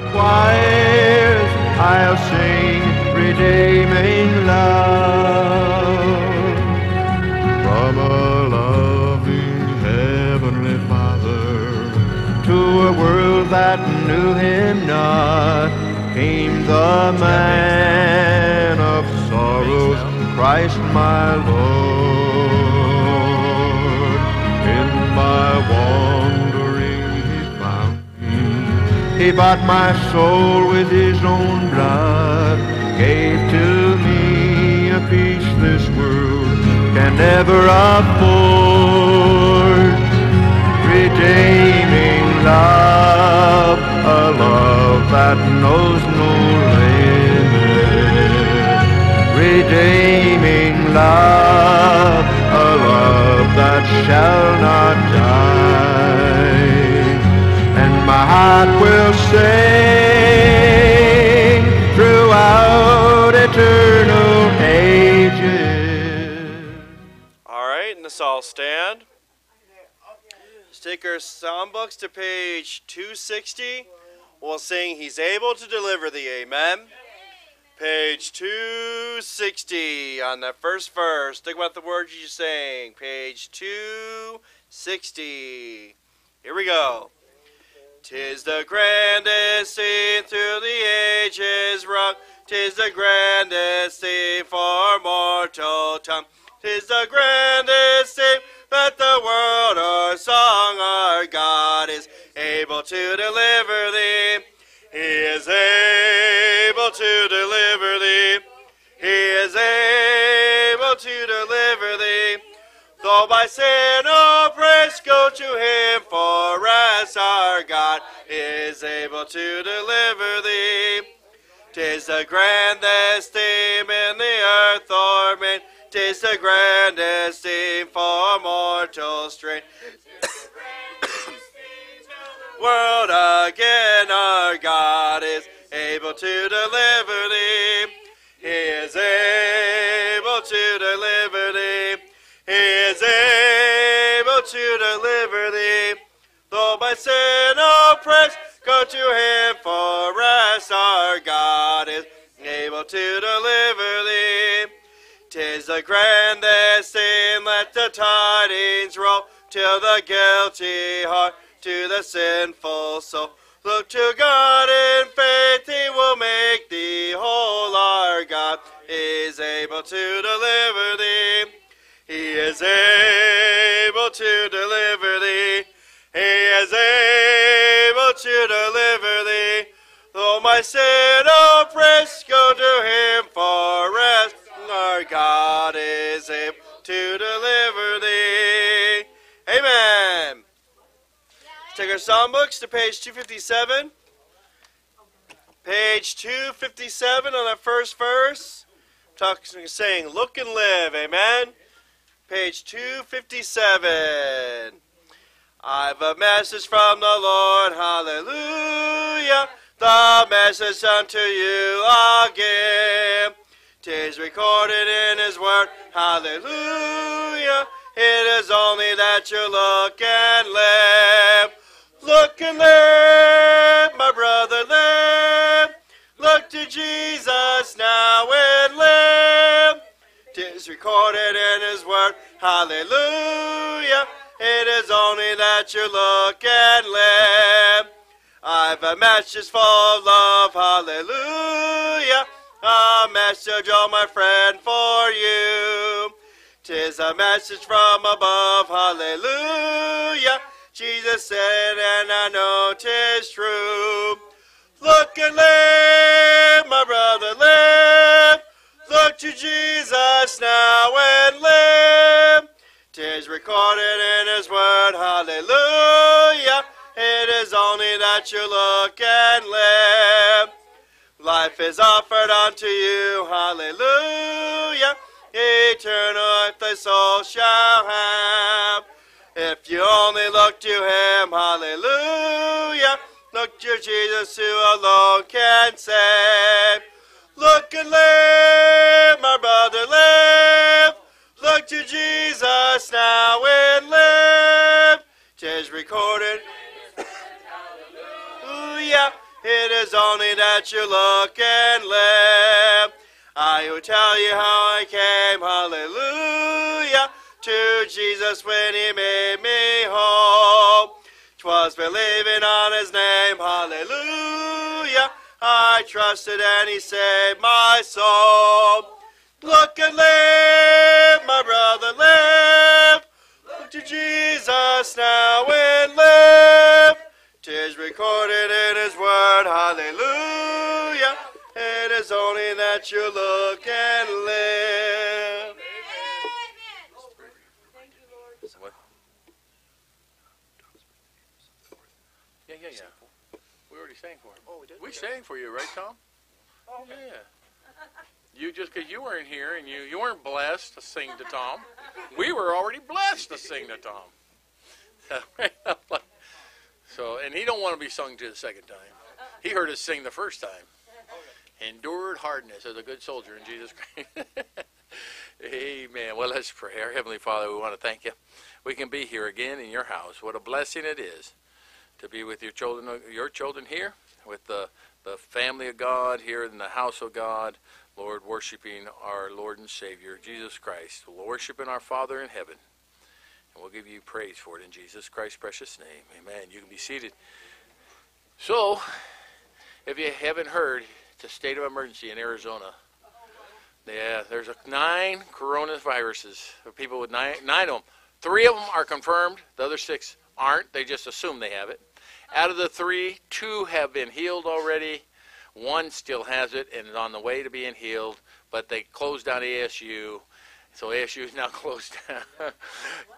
choirs I'll sing redeeming love from a loving heavenly Father to a world that knew him not came the man of sorrows, Christ my Lord. He bought my soul with his own blood, gave to me a peace this world can never afford. Redeeming love, a love that knows no limit. Redeeming love, a love that shall not heart will sing throughout eternal ages. All right, and let's all stand. Let's take our songbooks to page 260. We'll sing He's Able to Deliver Thee. Amen. Page 260 on that first verse. Think about the words you sang. Page 260. Here we go. Tis the grandest scene through the ages rung. Tis the grandest theme for mortal tongue. Tis the grandest theme that the world our song our God is able to deliver thee. He is able to deliver thee. He is able to deliver thee. Though by sin oppressed, oh, go to him, for as our God is able to deliver thee. Tis the grandest theme in the earth ornament. Tis the grandest theme for mortal strength. World again, our God is able to deliver thee. He is able to deliver By sin oppressed, go to him, for as our God is able to deliver thee. Tis the grandest thing, let the tidings roll till the guilty heart to the sinful soul. Look to God in faith, He will make thee whole. Our God is able to deliver thee. He is able to deliver thee. He is able to deliver thee. Though my sin oppressed, go to him for rest. Our God is able to deliver thee. Amen. Let's take our psalm books to page 257. Page 257 on that first verse. Talking, saying, look and live. Amen. Page 257. I've a message from the Lord, hallelujah. The message unto you I'll give. Tis recorded in his word, hallelujah. It is only that you look and live. Look and live, my brother, live. Look to Jesus now and live. Tis recorded in his word, hallelujah. It is only that you look and live. I've a message full of love, hallelujah. A message, oh my friend, for you. Tis a message from above, hallelujah. Jesus said, and I know tis true. Look and live, my brother, live. Look to Jesus now and. Tis recorded in his word, hallelujah. It is only that you look and live. Life is offered unto you, hallelujah. Eternal life thy soul shall have. If you only look to him, hallelujah. Look to Jesus who alone can save. Look and live, my brother, live. Look to Jesus now and live. Tis recorded. Hallelujah. It is only that you look and live. I will tell you how I came, hallelujah, to Jesus when he made me whole. Twas believing on his name, hallelujah. I trusted and he saved my soul. Look and live, my brother, live. Look to Jesus now and live. Tis recorded in his word, hallelujah. It is only that you look and live. What? Yeah, yeah, yeah. We already sang for him. Oh, we did? We sang for you, right, Tom? Oh, yeah. You just because you weren't here and you, you weren't blessed to sing to Tom. We were already blessed to sing to Tom. so, and he don't want to be sung to the second time. He heard us sing the first time. Endured hardness as a good soldier in Jesus Christ. Amen. Well, let's pray. Our Heavenly Father, we want to thank you. We can be here again in your house. What a blessing it is to be with your children, your children here, with the, the family of God here in the house of God, Lord, worshiping our Lord and Savior, Jesus Christ, worshiping our Father in heaven. And we'll give you praise for it in Jesus Christ's precious name. Amen. You can be seated. So, if you haven't heard, it's a state of emergency in Arizona. Yeah, there's a nine coronaviruses. People with nine, nine of them. Three of them are confirmed. The other six aren't. They just assume they have it. Out of the three, two have been healed already. One still has it and is on the way to being healed, but they closed down ASU. So ASU is now closed down.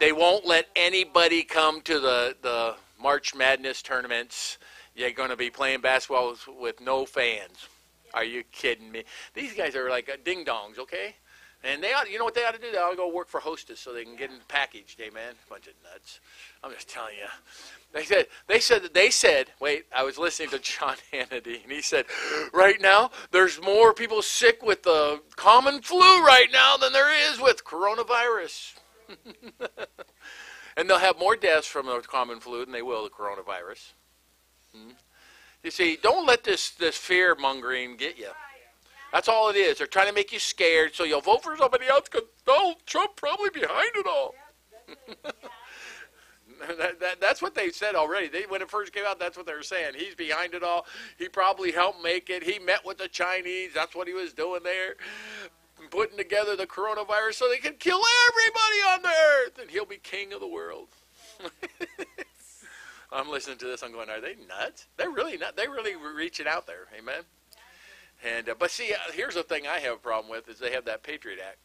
they won't let anybody come to the, the March Madness tournaments. You're going to be playing basketball with no fans. Are you kidding me? These guys are like uh, ding dongs, okay? And they ought, you know what they ought to do? They ought to go work for Hostess so they can get in the package, amen. Bunch of nuts. I'm just telling you. They said they said they said. Wait, I was listening to John Hannity, and he said, right now there's more people sick with the common flu right now than there is with coronavirus. and they'll have more deaths from the common flu than they will the coronavirus. Hmm? You see, don't let this this fear mongering get you. That's all it is. They're trying to make you scared so you'll vote for somebody else because Donald oh, Trump probably behind it all. that, that, that's what they said already. They, when it first came out, that's what they were saying. He's behind it all. He probably helped make it. He met with the Chinese. That's what he was doing there. Putting together the coronavirus so they can kill everybody on the earth and he'll be king of the world. I'm listening to this. I'm going, are they nuts? They're really not. They're really reaching out there. Amen. And uh, but see, uh, here's the thing I have a problem with is they have that Patriot Act.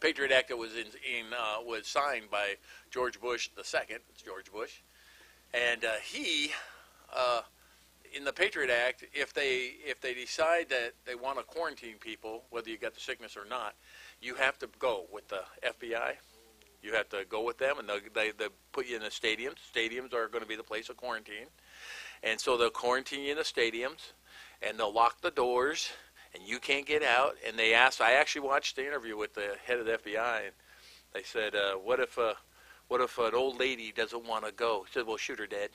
Patriot Act that was in, in uh, was signed by George Bush the second. It's George Bush, and uh, he, uh, in the Patriot Act, if they if they decide that they want to quarantine people, whether you got the sickness or not, you have to go with the FBI. You have to go with them, and they they, they put you in the stadiums. Stadiums are going to be the place of quarantine, and so they'll quarantine you in the stadiums, and they'll lock the doors and you can't get out. And they asked, I actually watched the interview with the head of the FBI, and they said, uh, "What if uh, what if an old lady doesn't want to go?" He said, "Well, shoot her dead."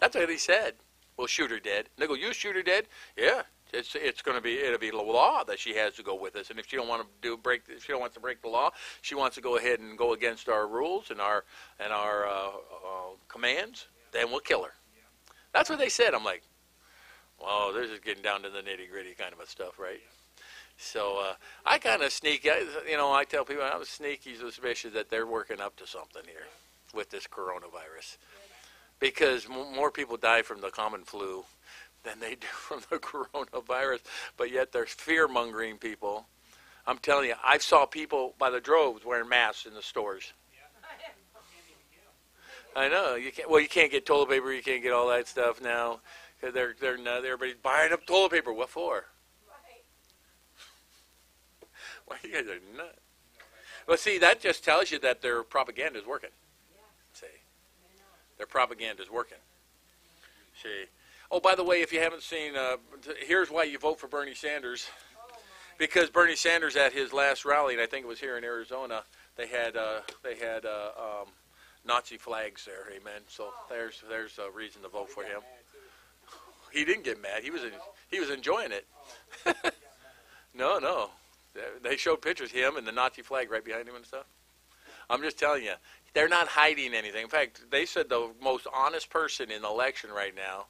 That's what he said. We'll shoot her dead. And they go, "You shoot her dead?" Yeah. It's it's going to be it'll be the law that she has to go with us, and if she don't want to do break if she don't want to break the law, she wants to go ahead and go against our rules and our and our uh, uh, commands, then we'll kill her. That's what they said. I'm like, well, this is getting down to the nitty gritty kind of a stuff, right? So uh, I kind of sneak, you know, I tell people I'm sneaky suspicious that they're working up to something here with this coronavirus, because m- more people die from the common flu than they do from the coronavirus, but yet there's fear mongering people. I'm telling you, I saw people by the droves wearing masks in the stores. I know you can't. Well, you can't get toilet paper. You can't get all that stuff now. They're they're not, everybody's buying up toilet paper. What for? Why you guys are nuts? Well, see, that just tells you that their propaganda is working. See, their propaganda is working. See. Oh, by the way, if you haven't seen, uh, here's why you vote for Bernie Sanders. Because Bernie Sanders at his last rally, and I think it was here in Arizona, they had uh, they had uh, um, Nazi flags there. Amen. So there's there's a reason to vote for him. He didn't get mad. He was he was enjoying it. no, no. They showed pictures him and the Nazi flag right behind him and stuff. I'm just telling you, they're not hiding anything. In fact, they said the most honest person in the election right now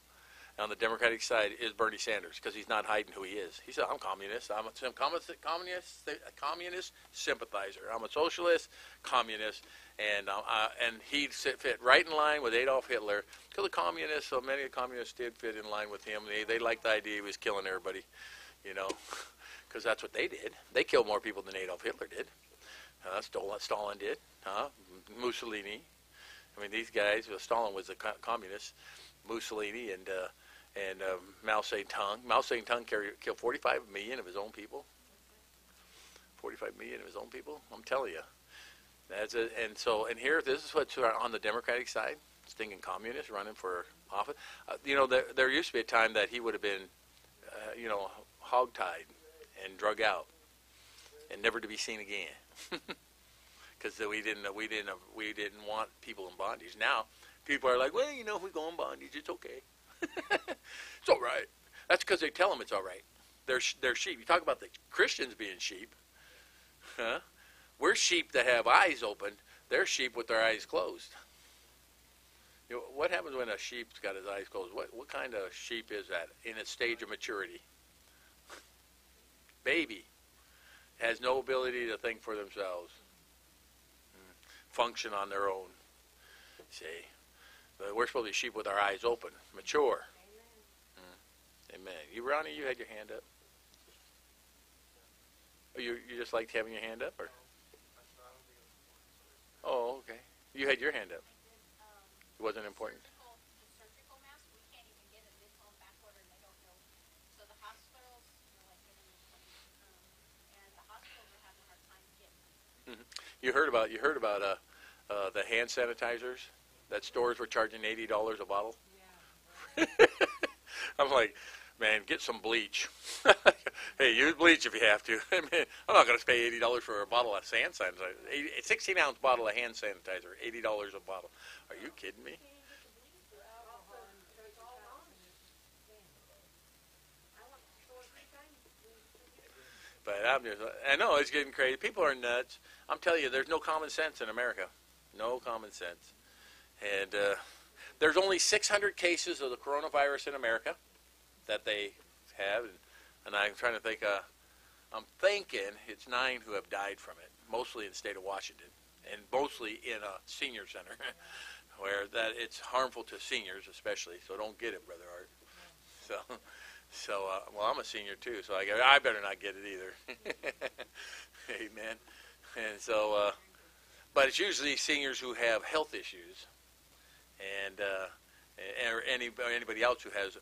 on the Democratic side is Bernie Sanders because he's not hiding who he is. He said, "I'm communist. I'm a communist, communist, communist sympathizer. I'm a socialist, communist, and uh, and he fit right in line with Adolf Hitler because the communists, so many of the communists did fit in line with him. They they liked the idea he was killing everybody, you know, because that's what they did. They killed more people than Adolf Hitler did. Uh, Stalin did. Huh? Mussolini. I mean, these guys. Stalin was a communist. Mussolini and uh, and uh, Mao Zedong. Mao Zedong killed 45 million of his own people. 45 million of his own people. I'm telling you. That's a, and so and here this is what's on the Democratic side. Stinking communist running for office. Uh, you know, there, there used to be a time that he would have been, uh, you know, hogtied and drug out and never to be seen again. Because we didn't, we didn't, we didn't want people in bondage. Now, people are like, well, you know, if we go in bondage, it's okay. It's all right. That's because they tell them it's all right. They're, they're sheep. You talk about the Christians being sheep. Huh? We're sheep that have eyes open. They're sheep with their eyes closed. You know, what happens when a sheep's got his eyes closed? What, what kind of sheep is that in its stage of maturity? Baby has no ability to think for themselves, hmm. function on their own. See, but we're supposed to be sheep with our eyes open, mature. Amen. Amen. You, Ronnie, you had your hand up. Oh, you you just liked having your hand up, or? Oh, okay. You had your hand up. It wasn't important. You heard about you heard about uh, uh, the hand sanitizers that stores were charging eighty dollars a bottle. Yeah. I'm like, man, get some bleach. hey, use bleach if you have to. I mean, I'm not going to pay eighty dollars for a bottle of hand sanitizer. A 16 ounce bottle of hand sanitizer, eighty dollars a bottle. Are you kidding me? But I'm just, I know it's getting crazy. People are nuts. I'm telling you, there's no common sense in America. No common sense. And uh, there's only 600 cases of the coronavirus in America that they have, and, and I'm trying to think. Uh, I'm thinking it's nine who have died from it, mostly in the state of Washington, and mostly in a senior center, where that it's harmful to seniors especially. So don't get it, brother Art. So, so uh, well, I'm a senior too, so I, I better not get it either. Amen. And so, uh, but it's usually seniors who have health issues and uh, or any, anybody else who has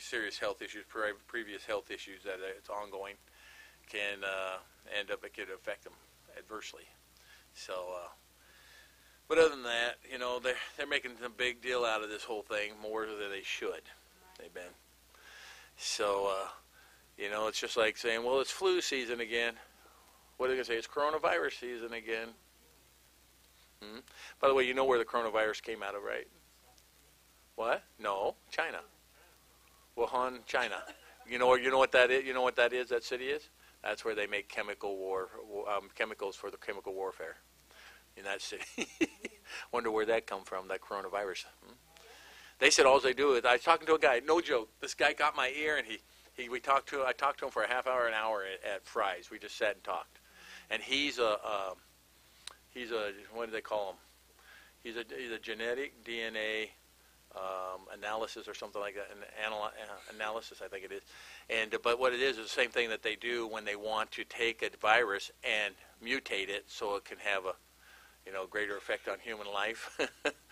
serious health issues, previous health issues that it's ongoing, can uh, end up it could affect them adversely. So, uh, but other than that, you know, they're they're making a big deal out of this whole thing more than they should. They've been. So, uh, you know, it's just like saying, well, it's flu season again. What are they to say? It's coronavirus season again. Hmm? By the way, you know where the coronavirus came out of, right? What? No, China. Wuhan, China. You know, you know what that is. You know what that is. That city is. That's where they make chemical war um, chemicals for the chemical warfare. In that city. Wonder where that come from. That coronavirus. Hmm? They said all they do is I was talking to a guy. No joke. This guy got my ear, and he, he we talked to. I talked to him for a half hour, an hour at, at Fry's. We just sat and talked. And he's a he's a what do they call him? He's a he's a genetic DNA um, analysis or something like that, an anal- uh, analysis, I think it is. And but what it is is the same thing that they do when they want to take a virus and mutate it so it can have a you know greater effect on human life.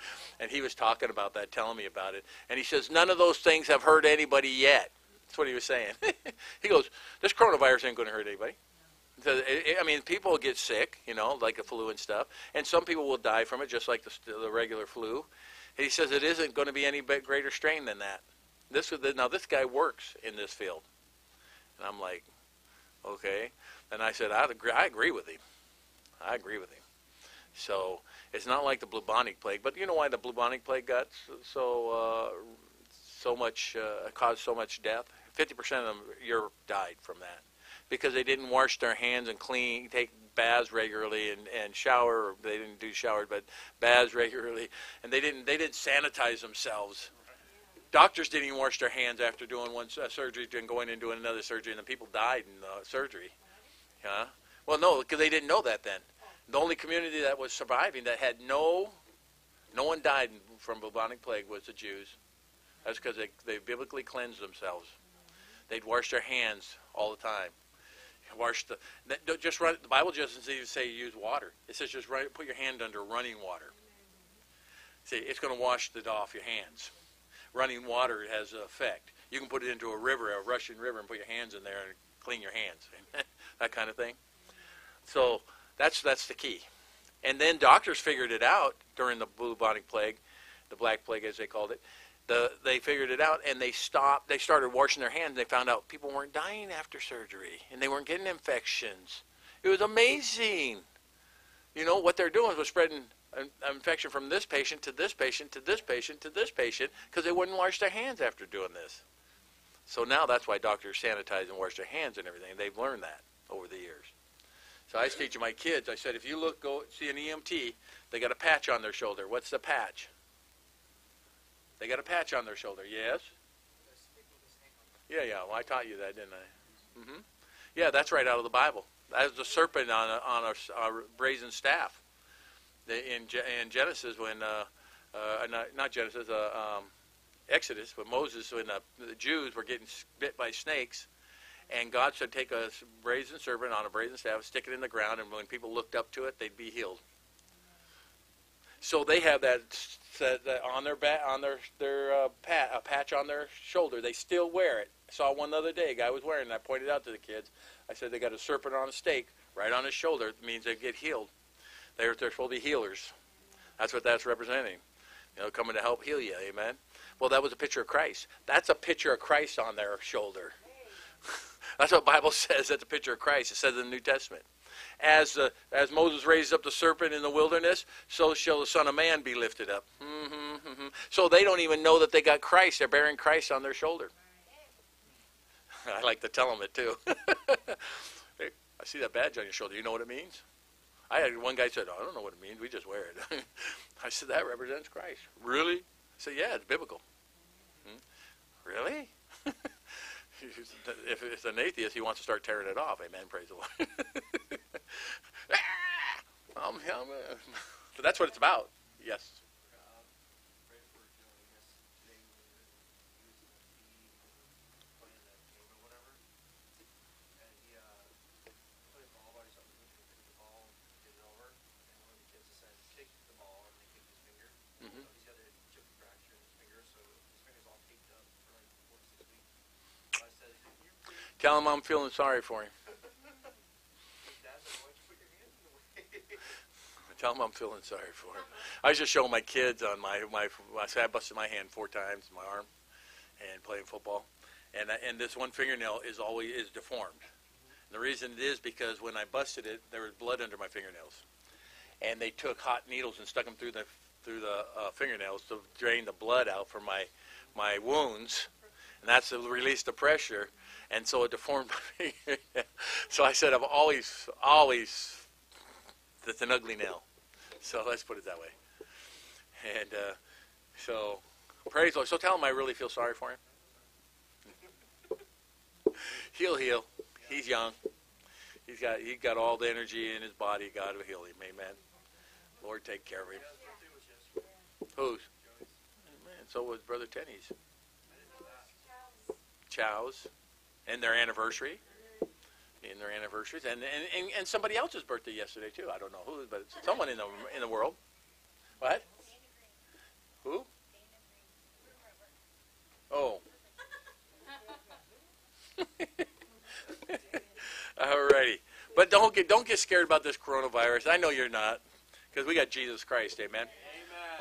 and he was talking about that, telling me about it. And he says none of those things have hurt anybody yet. That's what he was saying. he goes, this coronavirus ain't going to hurt anybody. I mean, people get sick, you know, like the flu and stuff, and some people will die from it, just like the, the regular flu. He says it isn't going to be any bit greater strain than that. This is the, now this guy works in this field, and I'm like, okay. And I said I agree, I agree with him. I agree with him. So it's not like the bubonic plague, but you know why the bubonic plague got so uh, so much, uh, caused so much death. 50% of them Europe died from that because they didn't wash their hands and clean, take baths regularly and, and shower. They didn't do showers, but baths regularly, and they didn't they didn't sanitize themselves. Doctors didn't even wash their hands after doing one uh, surgery and going and doing another surgery, and the people died in the surgery. Huh? Well, no, because they didn't know that then. The only community that was surviving that had no, no one died from bubonic plague was the Jews. That's because they, they biblically cleansed themselves. They'd wash their hands all the time. Wash the don't just run. The Bible doesn't even say use water. It says just run, put your hand under running water. See, it's going to wash it off your hands. Running water has an effect. You can put it into a river, a rushing river, and put your hands in there and clean your hands, that kind of thing. So that's that's the key. And then doctors figured it out during the bubonic plague, the black plague as they called it. The, they figured it out and they stopped. They started washing their hands. They found out people weren't dying after surgery and they weren't getting infections. It was amazing. You know what they're doing was spreading an infection from this patient to this patient to this patient to this patient because they wouldn't wash their hands after doing this. So now that's why doctors sanitize and wash their hands and everything. They've learned that over the years. So I was teaching my kids. I said, if you look, go see an EMT. They got a patch on their shoulder. What's the patch? They got a patch on their shoulder. Yes. Yeah, yeah. Well, I taught you that, didn't I? Mm-hmm. Yeah, that's right out of the Bible. That's the serpent on a, on a, a brazen staff. In, in Genesis, when uh, uh, not, not, Genesis, uh, um, Exodus, when Moses, when the, the Jews were getting bit by snakes, and God said, take a brazen serpent on a brazen staff, stick it in the ground, and when people looked up to it, they'd be healed. So they have that, on their back, on their their uh, pat, a patch on their shoulder. They still wear it. I saw one the other day. A guy was wearing it. I pointed out to the kids. I said they got a serpent on a stake right on his shoulder. It means they get healed. They're they're supposed to be healers. That's what that's representing. You know, coming to help heal you. Amen. Well, that was a picture of Christ. That's a picture of Christ on their shoulder. That's what Bible says. That's a picture of Christ. It says in the New Testament. As, uh, as Moses raised up the serpent in the wilderness, so shall the Son of Man be lifted up. Mm-hmm, mm-hmm. So they don't even know that they got Christ. They're bearing Christ on their shoulder. I like to tell them it too. hey, I see that badge on your shoulder. You know what it means? I had one guy said, oh, I don't know what it means. We just wear it. I said, that represents Christ. Really? I said, yeah, it's biblical. Hmm? Really? If it's an atheist, he wants to start tearing it off. Amen. Praise the Lord. um, but that's what it's about. Yes. Tell him I'm feeling sorry for him. Tell him I'm feeling sorry for him. I just showing my kids on my my. I I busted my hand four times, my arm, and playing football, and and this one fingernail is always is deformed. And the reason it is because when I busted it, there was blood under my fingernails, and they took hot needles and stuck them through the through the uh, fingernails to drain the blood out from my my wounds, and that's to release the pressure and so it deformed finger. so I said, I've always, always, that's an ugly nail. So let's put it that way. And uh, so, praise Lord. So tell him I really feel sorry for him. He'll heal. He's young. He's got he's got all the energy in his body. God will heal him. Amen. Lord, take care of him. Who's? Amen. So was Brother Tenney's. Chow's and their anniversary, and their anniversaries, and, and, and, and somebody else's birthday yesterday too. I don't know who, but it's someone in the in the world. What? Who? Oh. Alrighty, but don't get don't get scared about this coronavirus. I know you're not, because we got Jesus Christ. Amen. Amen.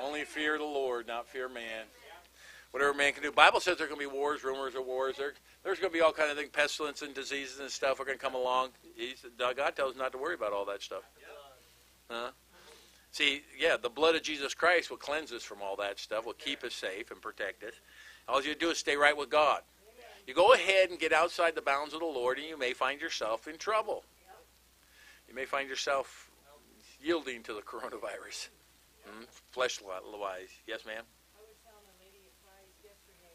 Only fear the Lord, not fear man whatever man can do. Bible says there are going to be wars, rumors of wars. There, there's going to be all kind of things, pestilence and diseases and stuff are going to come along. He's, God tells us not to worry about all that stuff. Huh? See, yeah, the blood of Jesus Christ will cleanse us from all that stuff, will keep us safe and protect us. All you do is stay right with God. You go ahead and get outside the bounds of the Lord, and you may find yourself in trouble. You may find yourself yielding to the coronavirus. Hmm? Flesh wise. Yes, ma'am? I was telling a lady at Fry's yesterday,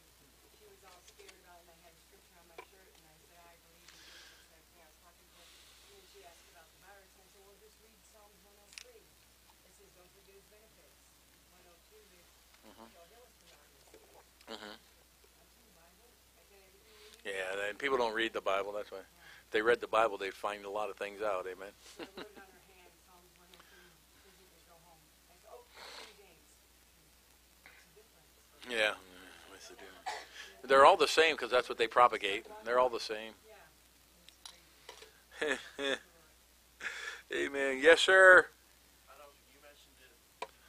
she was all scared about it, and I had a scripture on my shirt, and I said, I believe in Jesus, and everything. I was talking to her, and then she asked about the virus, and I said, well, just read Psalms one oh three. It says, don't forget his benefits. One oh two, that he'll heal us from our disease. Mhm. That's in the Bible. I said, everything we need. Yeah, and people don't read the Bible. That's why. If they read the Bible, they'd find a lot of things out. Amen. I wrote it on her hand, Psalms one oh three, physically go home. I said, King James. What's the difference? Yeah. What's the difference? They're all the same because that's what they propagate. They're all the same. Yeah. It's crazy. Amen. Yes, sir. I don't know, you mentioned it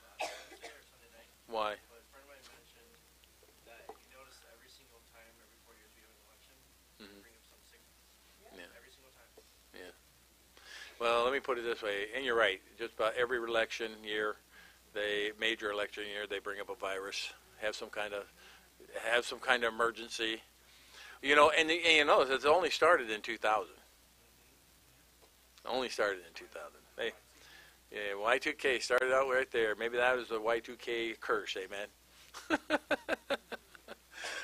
last Wednesday or Sunday night, Why? but a friend of mine mentioned that you notice that every single time, every four years we have an election, they Mhm. bring up some sickness. Yeah. Every single time. Well, let me put it this way, and you're right. Just about every election year, they major election year, they bring up a virus, have some kind of have some kind of emergency. You know, and, and you know, it's only started in 2000. Only started in 2000. Hey, yeah, Y2K started out right there. Maybe that was the Y2K curse, amen.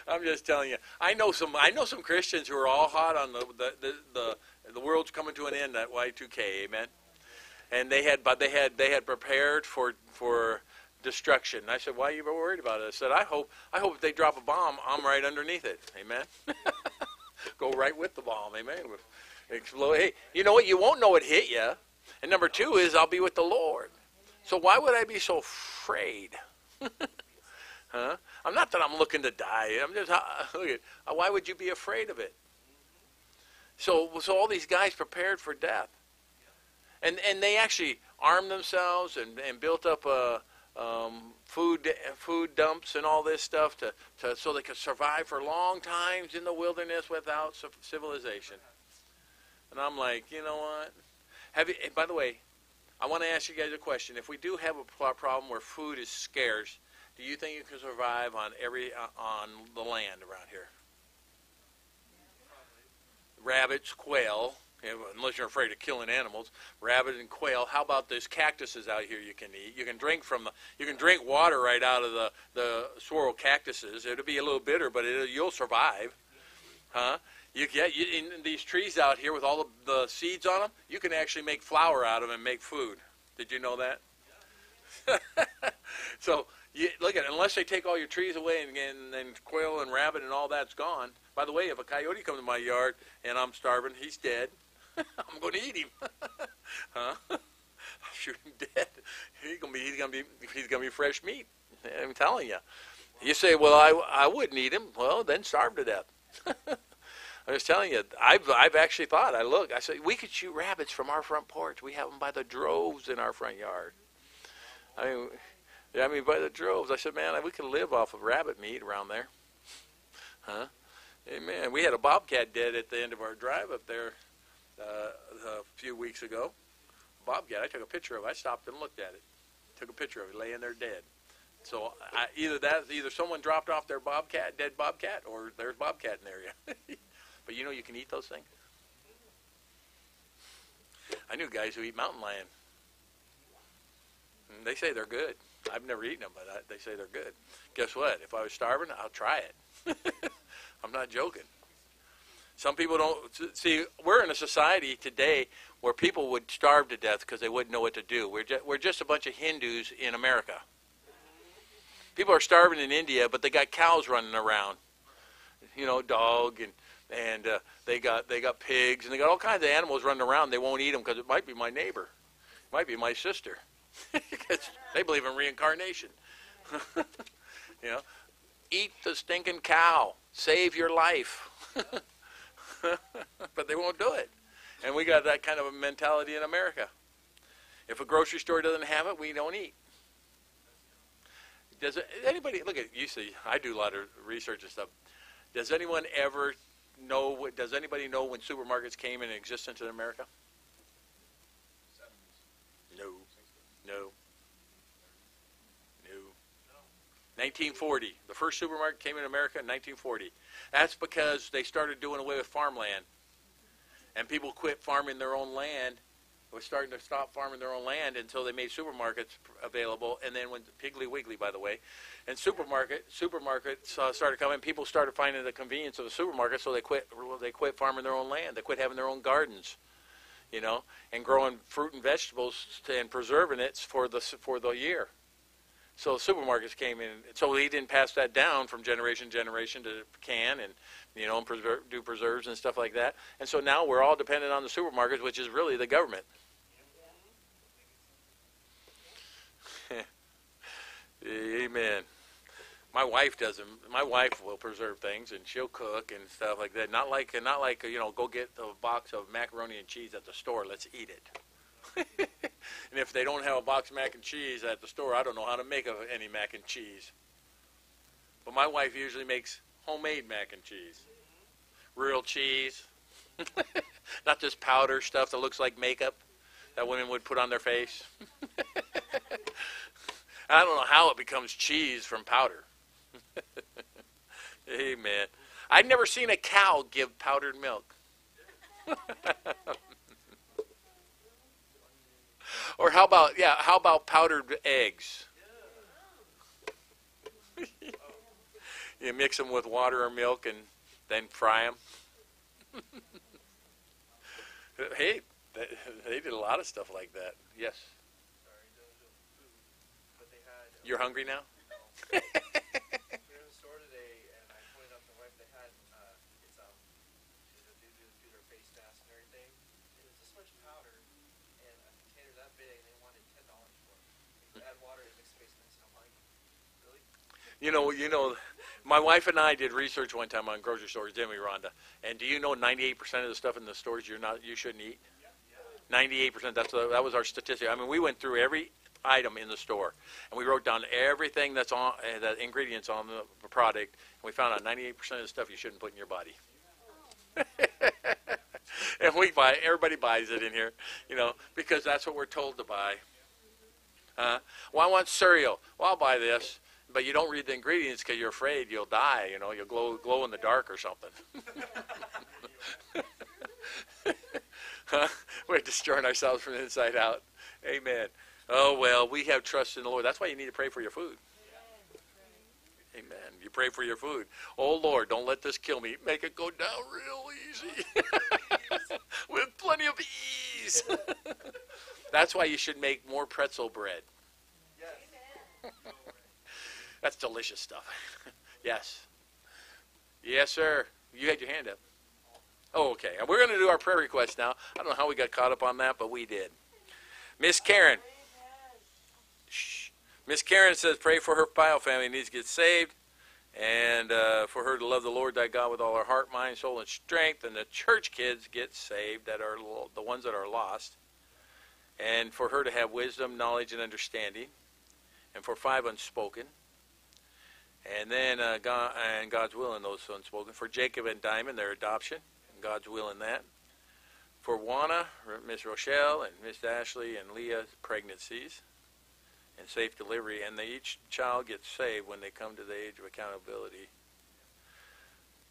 I'm just telling you. I know some. I know some Christians who are all hot on the the the, the, the world's coming to an end at Y2K, amen. And they had, but they had they had prepared for for destruction. And I said, "Why are you worried about it?" I said, "I hope I hope if they drop a bomb, I'm right underneath it, amen. Go right with the bomb, amen. Explode. Hey, you know what? You won't know it hit you. And number two is I'll be with the Lord. So why would I be so afraid? huh? I'm not that I'm looking to die. I'm just uh, look at uh, why would you be afraid of it? So so all these guys prepared for death, and and they actually armed themselves and, and built up uh, um, food food dumps and all this stuff to, to so they could survive for long times in the wilderness without civilization. And I'm like, you know what? Have you? By the way, I want to ask you guys a question. If we do have a problem where food is scarce, do you think you can survive on every uh, on the land around here? Rabbits, quail, unless you're afraid of killing animals. Rabbit and quail. How about those cactuses out here you can eat? You can drink from the. You can drink water right out of the the swirl cactuses. It'll be a little bitter, but you'll survive, huh? You get you, in these trees out here with all the seeds on them. You can actually make flour out of them and make food. Did you know that? so you, look at it, unless they take all your trees away and, and, and quail and rabbit and all that's gone. By the way, if a coyote comes to my yard and I'm starving, he's dead. I'm going to eat him. huh? Shoot him dead. He's to be he's going to be he's going to be fresh meat. I'm telling you. You say, well, I, I wouldn't eat him. Well, then starve to death. I was telling you, I've I've actually thought. I look. I said we could shoot rabbits from our front porch. We have them by the droves in our front yard. I mean, yeah, I mean by the droves. I said, man, we could live off of rabbit meat around there, huh? Amen. We had a bobcat dead at the end of our drive up there uh, a few weeks ago. Bobcat. I took a picture of. it. I stopped and looked at it. Took a picture of it laying there dead. So I, either that, either someone dropped off their bobcat, dead bobcat, or there's bobcat in the area. but you know you can eat those things. I knew guys who eat mountain lion. And they say they're good. I've never eaten them, but I, they say they're good. Guess what? If I was starving, I'll try it. I'm not joking. Some people don't see. We're in a society today where people would starve to death because they wouldn't know what to do. We're just, we're just a bunch of Hindus in America. People are starving in India, but they got cows running around. You know, dog and and uh, they got they got pigs and they got all kinds of animals running around. They won't eat them because it might be my neighbor, it might be my sister, because they believe in reincarnation. you know, eat the stinking cow, save your life. but they won't do it, and we got that kind of a mentality in America. If a grocery store doesn't have it, we don't eat. Does anybody look at you? See, I do a lot of research and stuff. Does anyone ever know? Does anybody know when supermarkets came into existence in America? No. No. 1940. The first supermarket came in America in 1940. That's because they started doing away with farmland. And people quit farming their own land, was starting to stop farming their own land until they made supermarkets available. And then when Piggly Wiggly, by the way, and supermarket supermarkets uh, started coming. People started finding the convenience of the supermarket, so they quit. Well, they quit farming their own land. They quit having their own gardens you know, and growing fruit and vegetables and preserving it for the for the year. So the supermarkets came in. So he didn't pass that down from generation to generation to can and you know and preserve, do preserves and stuff like that. And so now we're all dependent on the supermarkets, which is really the government. Amen. My wife doesn't. My wife will preserve things and she'll cook and stuff like that. Not like not like you know go get a box of macaroni and cheese at the store. Let's eat it. and if they don't have a box of mac and cheese at the store, I don't know how to make any mac and cheese. But my wife usually makes homemade mac and cheese, real cheese, not just powder stuff that looks like makeup that women would put on their face. I don't know how it becomes cheese from powder. Amen. I've never seen a cow give powdered milk. or how about yeah, how about powdered eggs? you mix them with water or milk and then fry them. hey, they, they did a lot of stuff like that. Yes. Sorry, don't do food. But they had. uh, You're hungry now? We were in the store today, and I pointed out to my wife they had uh, it's um, you know, do, do, do their face mask and everything. And it's this much powder, and a container that big, and they wanted ten dollars for it. If you add water, it makes face mask. I'm like, really? You know, you know, my wife and I did research one time on grocery stores, didn't we, Rhonda? And do you know 98% of the stuff in the stores you're not, you shouldn't eat? 98%. That's the, that was our statistic. I mean, we went through every item in the store, and we wrote down everything that's on, uh, the ingredients on the product, and we found out 98% of the stuff you shouldn't put in your body. and we buy, everybody buys it in here, you know, because that's what we're told to buy. Uh, well, I want cereal. Well, I'll buy this, but you don't read the ingredients because you're afraid you'll die. You know, you'll glow glow in the dark or something. huh? We're destroying ourselves from the inside out. Amen. Oh well, we have trust in the Lord. That's why you need to pray for your food. Amen. You pray for your food. Oh Lord, don't let this kill me. Make it go down real easy. With plenty of ease. That's why you should make more pretzel bread. Yes. That's delicious stuff. yes. Yes, sir. You had your hand up. Oh, okay. And we're going to do our prayer request now. I don't know how we got caught up on that, but we did. Miss Karen. Shh. Miss Karen says, pray for her bio family needs to get saved, and uh, for her to love the Lord thy God with all her heart, mind, soul, and strength, and the church kids get saved that are the ones that are lost, and for her to have wisdom, knowledge, and understanding, and for five unspoken, and then uh, God, and God's will in those unspoken. For Jacob and Diamond, their adoption, God's will in that. For Juana, Miss Rochelle, and Miss Ashley and Leah's pregnancies and safe delivery, and they, each child gets saved when they come to the age of accountability.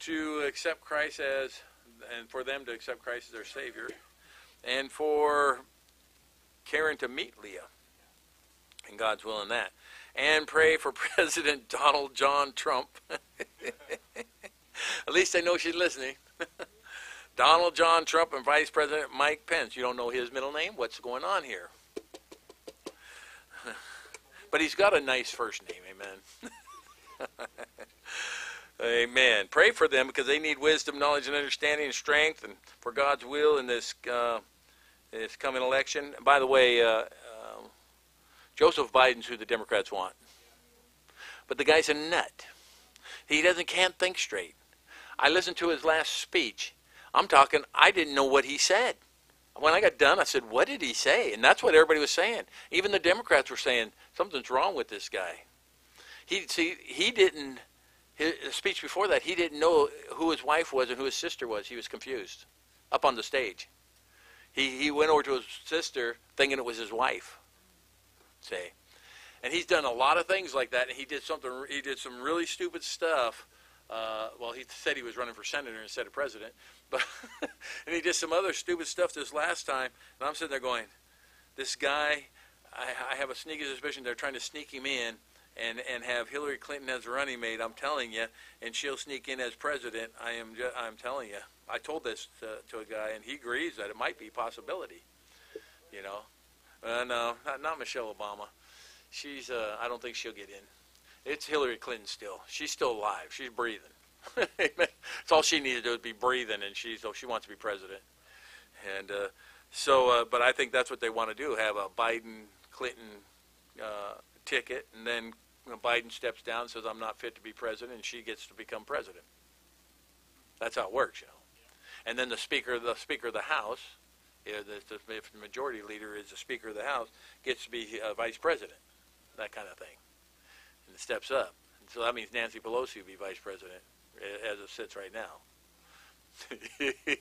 To accept Christ as, and for them to accept Christ as their Savior, and for Karen to meet Leah, and God's will in that and pray for President Donald John Trump. At least I know she's listening. Donald John Trump and Vice President Mike Pence. You don't know his middle name? What's going on here? but he's got a nice first name, amen. amen. Pray for them because they need wisdom, knowledge, and understanding and strength and for God's will in this, uh, this coming election. By the way, uh, Joseph Biden's who the Democrats want. But the guy's a nut. He doesn't can't think straight. I listened to his last speech. I'm talking I didn't know what he said. When I got done, I said, "What did he say?" And that's what everybody was saying. Even the Democrats were saying something's wrong with this guy. He see he didn't his speech before that, he didn't know who his wife was and who his sister was. He was confused up on the stage. He he went over to his sister thinking it was his wife say. And he's done a lot of things like that. And he did something. He did some really stupid stuff. Uh, well, he said he was running for senator instead of president, but and he did some other stupid stuff this last time. And I'm sitting there going, "This guy, I, I have a sneaky suspicion they're trying to sneak him in." And, and have Hillary Clinton as running mate. I'm telling you, and she'll sneak in as president. I am. Ju- I'm telling you. I told this to, to a guy, and he agrees that it might be a possibility. You know, uh, no, not, not Michelle Obama. She's. Uh, I don't think she'll get in. It's Hillary Clinton still. She's still alive. She's breathing. That's all she needs to do is be breathing, and she's. Oh, she wants to be president. And uh, so, uh, but I think that's what they want to do: have a Biden Clinton uh, ticket, and then Biden steps down, says I'm not fit to be president, and she gets to become president. That's how it works, you know. And then the speaker, the speaker of the House, you know, the, if the majority leader is the speaker of the House, gets to be uh, vice president, that kind of thing, and it steps up. And so that means Nancy Pelosi will be vice president as it sits right now.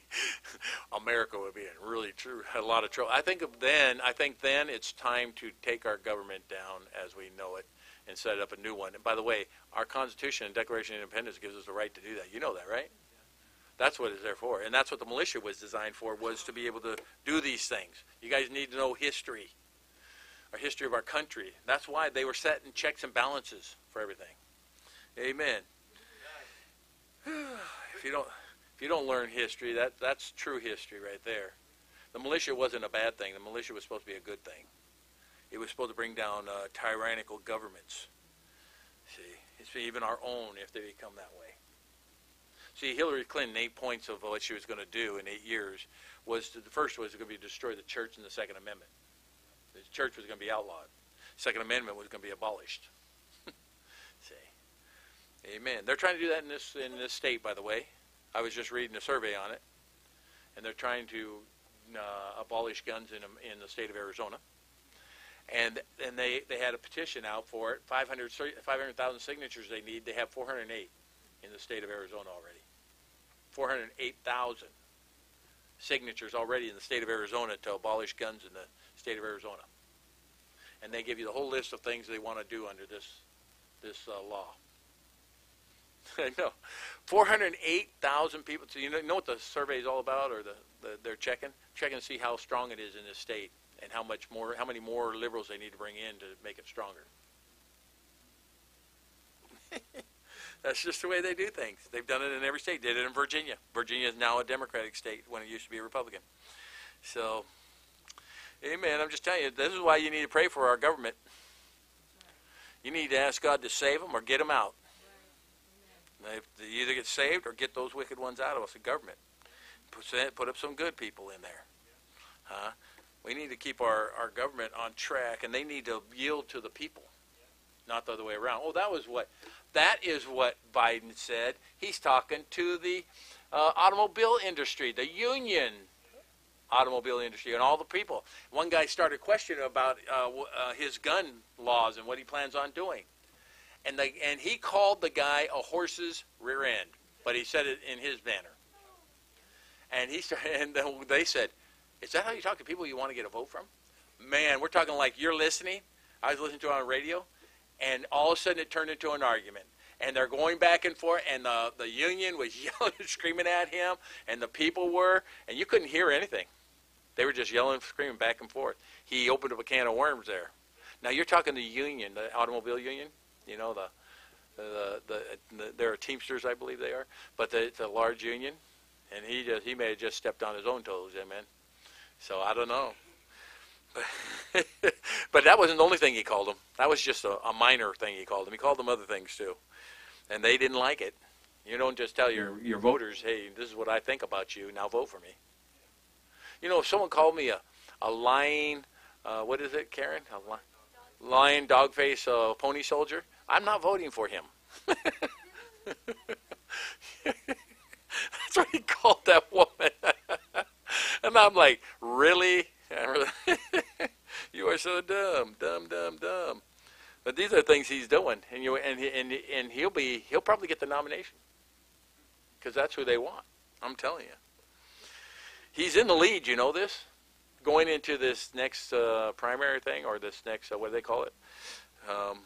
America would be in really true a lot of trouble. I think of then. I think then it's time to take our government down as we know it and set up a new one. And by the way, our Constitution and Declaration of Independence gives us the right to do that. You know that, right? That's what it's there for, and that's what the militia was designed for, was to be able to do these things. You guys need to know history, our history of our country. That's why they were setting checks and balances for everything. Amen. If you don't, if you don't learn history, that that's true history right there. The militia wasn't a bad thing. The militia was supposed to be a good thing. It was supposed to bring down uh, tyrannical governments. See, it's even our own if they become that way. See, Hillary Clinton, eight points of what she was going to do in eight years was to, the first was going to be destroy the church and the Second Amendment. The church was going to be outlawed. Second Amendment was going to be abolished. See, Amen. They're trying to do that in this in this state, by the way. I was just reading a survey on it, and they're trying to uh, abolish guns in in the state of Arizona. And and they, they had a petition out for it. 500 500,000 signatures they need. They have 408 in the state of Arizona already. 408,000 signatures already in the state of Arizona to abolish guns in the state of Arizona. And they give you the whole list of things they want to do under this this uh, law. I know. 408,000 people. So you know, you know what the survey is all about, or the, the they're checking, checking to see how strong it is in this state, and how much more, how many more liberals they need to bring in to make it stronger. That's just the way they do things. They've done it in every state. Did it in Virginia. Virginia is now a Democratic state when it used to be a Republican. So, amen. I'm just telling you, this is why you need to pray for our government. You need to ask God to save them or get them out. They they either get saved or get those wicked ones out of us, the government. Put, put up some good people in there. Huh? We need to keep our, our government on track, and they need to yield to the people, not the other way around. Oh, that was what that is what Biden said. He's talking to the uh, automobile industry, the union automobile industry, and all the people. One guy started questioning about uh, uh, his gun laws and what he plans on doing, and they, and he called the guy a horse's rear end, but he said it in his manner. And he started, and they said, "Is that how you talk to people you want to get a vote from?" Man, we're talking like you're listening. I was listening to it on radio, and all of a sudden it turned into an argument. And they're going back and forth, and the, the union was yelling and screaming at him, and the people were, and you couldn't hear anything. They were just yelling and screaming back and forth. He opened up a can of worms there. Now you're talking the union, the automobile union, you know, the, the, the, the they're Teamsters, I believe they are, but the, it's a large union, and he just, he may have just stepped on his own toes, amen. So I don't know. but that wasn't the only thing he called them. That was just a, a minor thing he called them. He called them other things too, and they didn't like it. You don't just tell your your voters, "Hey, this is what I think about you. Now vote for me." You know, if someone called me a a lying, uh, what is it, Karen? A li- lying dog face uh, pony soldier. I'm not voting for him. That's what he called that woman. and I'm like, really? you are so dumb, dumb, dumb, dumb. But these are things he's doing, and you and and and he'll be he'll probably get the nomination because that's who they want. I'm telling you. He's in the lead. You know this. Going into this next uh, primary thing or this next uh, what do they call it? Um,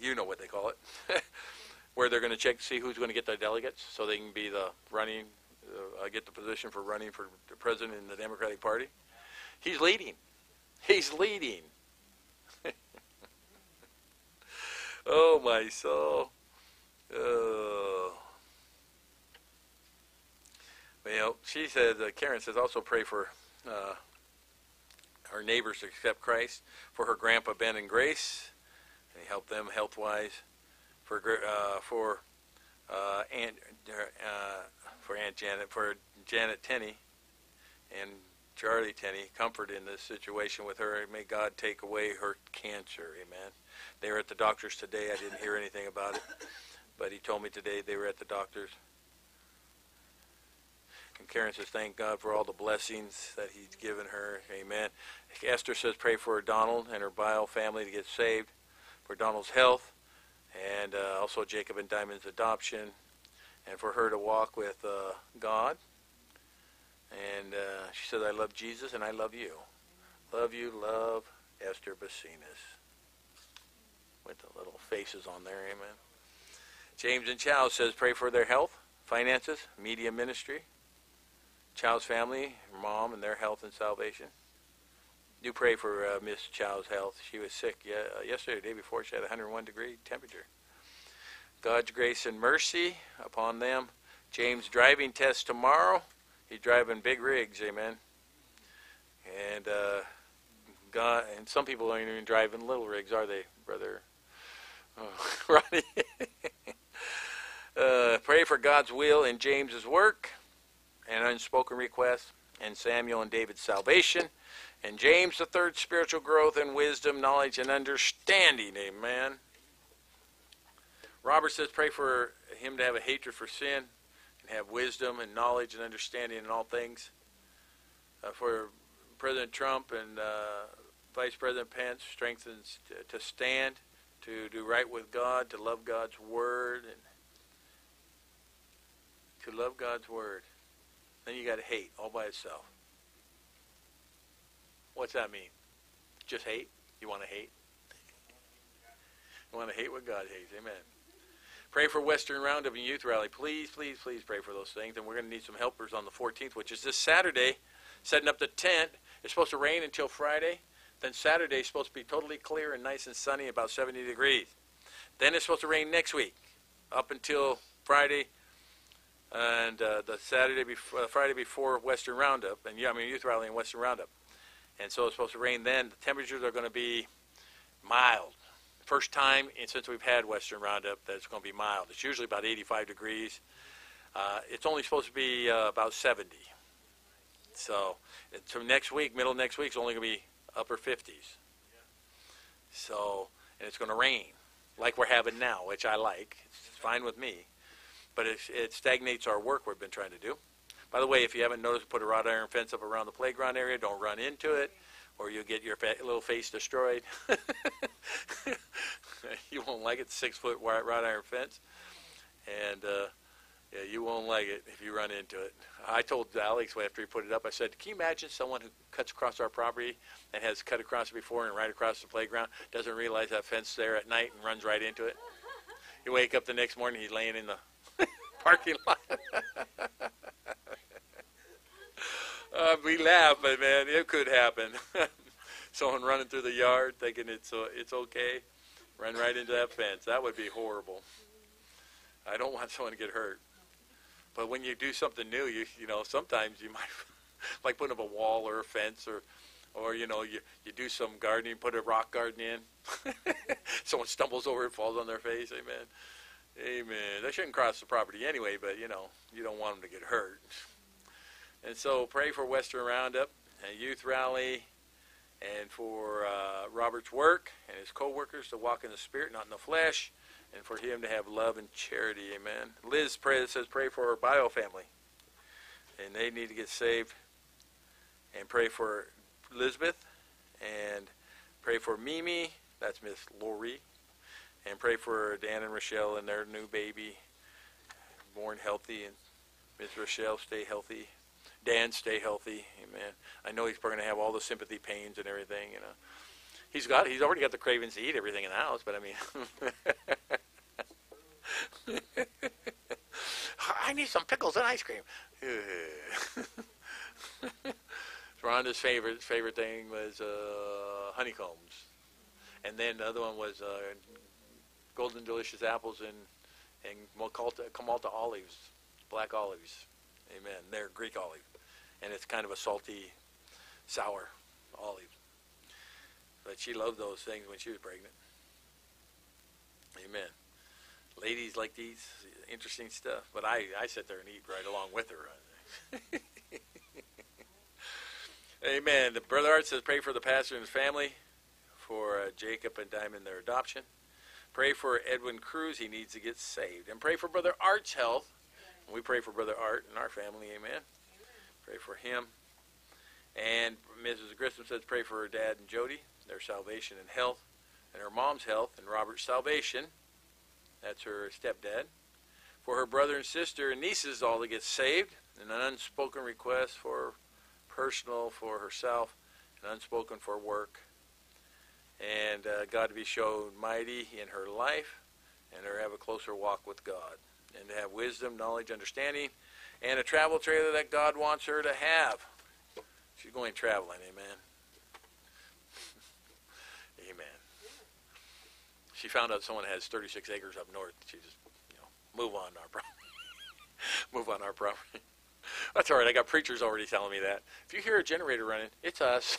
you know what they call it, where they're going to check to see who's going to get the delegates, so they can be the running, uh, get the position for running for the president in the Democratic Party. He's leading. He's leading. oh my soul. Oh. Well, she said, uh, Karen says, also pray for uh, her neighbors to accept Christ, for her grandpa Ben and Grace, and help them health wise, for uh, for uh, Aunt uh, for Aunt Janet, for Janet Tenney, and Charlie Tenney, comfort in this situation with her. May God take away her cancer. Amen. They were at the doctor's today. I didn't hear anything about it, but he told me today they were at the doctor's. And Karen says, thank God for all the blessings that he's given her. Amen. Esther says, pray for Donald and her bio family to get saved, for Donald's health, and uh, also Jacob and Diamond's adoption, and for her to walk with uh, God. And uh, she says, I love Jesus and I love you. Love you, love Esther Bassinas. With the little faces on there, amen. James and Chow says, pray for their health, finances, media ministry, Chow's family, mom, and their health and salvation. Do pray for uh, Miss Chow's health. She was sick uh, yesterday, the day before. She had 101 degree temperature. God's grace and mercy upon them. James driving test tomorrow. He's driving big rigs, amen. And uh, God, and some people aren't even driving little rigs, are they, brother? Oh, Ronnie. uh, pray for God's will in James's work and unspoken requests, and Samuel and David's salvation, and James the third spiritual growth and wisdom, knowledge, and understanding. Amen. Robert says, pray for him to have a hatred for sin and have wisdom and knowledge and understanding in all things. Uh, for President Trump and uh, Vice President Pence, strengthens to, to stand, to do right with God, to love God's word, and to love God's word. Then you got to hate all by itself. What's that mean? Just hate? You want to hate? you want to hate what God hates. Amen. Pray for Western Roundup and Youth Rally. Please, please, please pray for those things. And we're going to need some helpers on the 14th, which is this Saturday, setting up the tent. It's supposed to rain until Friday. Then Saturday is supposed to be totally clear and nice and sunny, about 70 degrees. Then it's supposed to rain next week, up until Friday, and uh, the Saturday before, uh, Friday before Western Roundup, and yeah, I mean Youth Rally and Western Roundup, and so it's supposed to rain then. The temperatures are going to be mild. First time in, since we've had Western Roundup that it's going to be mild. It's usually about 85 degrees. Uh, it's only supposed to be uh, about 70. So, so next week, middle of next week, it's only going to be upper 50s. So, and it's going to rain like we're having now, which I like. It's fine with me but it, it stagnates our work we've been trying to do. By the way, if you haven't noticed, put a wrought iron fence up around the playground area. Don't run into it, or you'll get your fa- little face destroyed. you won't like it. Six foot wrought iron fence, and uh, yeah, you won't like it if you run into it. I told Alex after he put it up, I said, "Can you imagine someone who cuts across our property and has cut across it before and right across the playground doesn't realize that fence there at night and runs right into it? You wake up the next morning, he's laying in the parking lot. Uh, we laugh, but man, it could happen. Someone running through the yard thinking it's uh, it's okay, run right into that fence. That would be horrible. I don't want someone to get hurt. But when you do something new, you you know sometimes you might like putting up a wall or a fence or or you know you you do some gardening, put a rock garden in. Someone stumbles over it, falls on their face. Amen. Amen. They shouldn't cross the property anyway, but you know, you don't want them to get hurt. And so pray for Western Roundup, and youth rally, and for uh, Robert's work and his co-workers to walk in the spirit, not in the flesh, and for him to have love and charity. Amen. Liz pray, says pray for our bio family, and they need to get saved. And pray for Elizabeth, and pray for Mimi. That's Miss Lori and pray for Dan and Rochelle and their new baby, born healthy, and Miss Rochelle stay healthy. Dan stay healthy, amen. I know he's probably going to have all the sympathy pains and everything, you know. He's got. He's already got the cravings to eat everything in the house. But I mean, I need some pickles and ice cream. Rhonda's favorite favorite thing was uh, honeycombs, and then the other one was uh, golden delicious apples and and Mokalta, Kamalta olives, black olives. Amen. They're Greek olive, and it's kind of a salty, sour olive. But she loved those things when she was pregnant. Amen. Ladies like these, interesting stuff. But I, I sit there and eat right along with her. Amen. The Brother Art says, pray for the pastor and his family, for uh, Jacob and Diamond, their adoption. Pray for Edwin Cruz. He needs to get saved. And pray for Brother Art's health. We pray for Brother Art and our family. Amen. Pray for him. And Mrs. Grissom says, pray for her dad and Jody, their salvation and health, and her mom's health and Robert's salvation. That's her stepdad. For her brother and sister and nieces all to get saved. And an unspoken request for personal for herself and unspoken for work. And uh, God to be shown mighty in her life and her have a closer walk with God. And to have wisdom, knowledge, understanding, and a travel trailer that God wants her to have. She's going traveling, amen. amen. She found out someone has 36 acres up north. She just, you know, move on our property. move on our property. That's all right. I got preachers already telling me that. If you hear a generator running, it's us.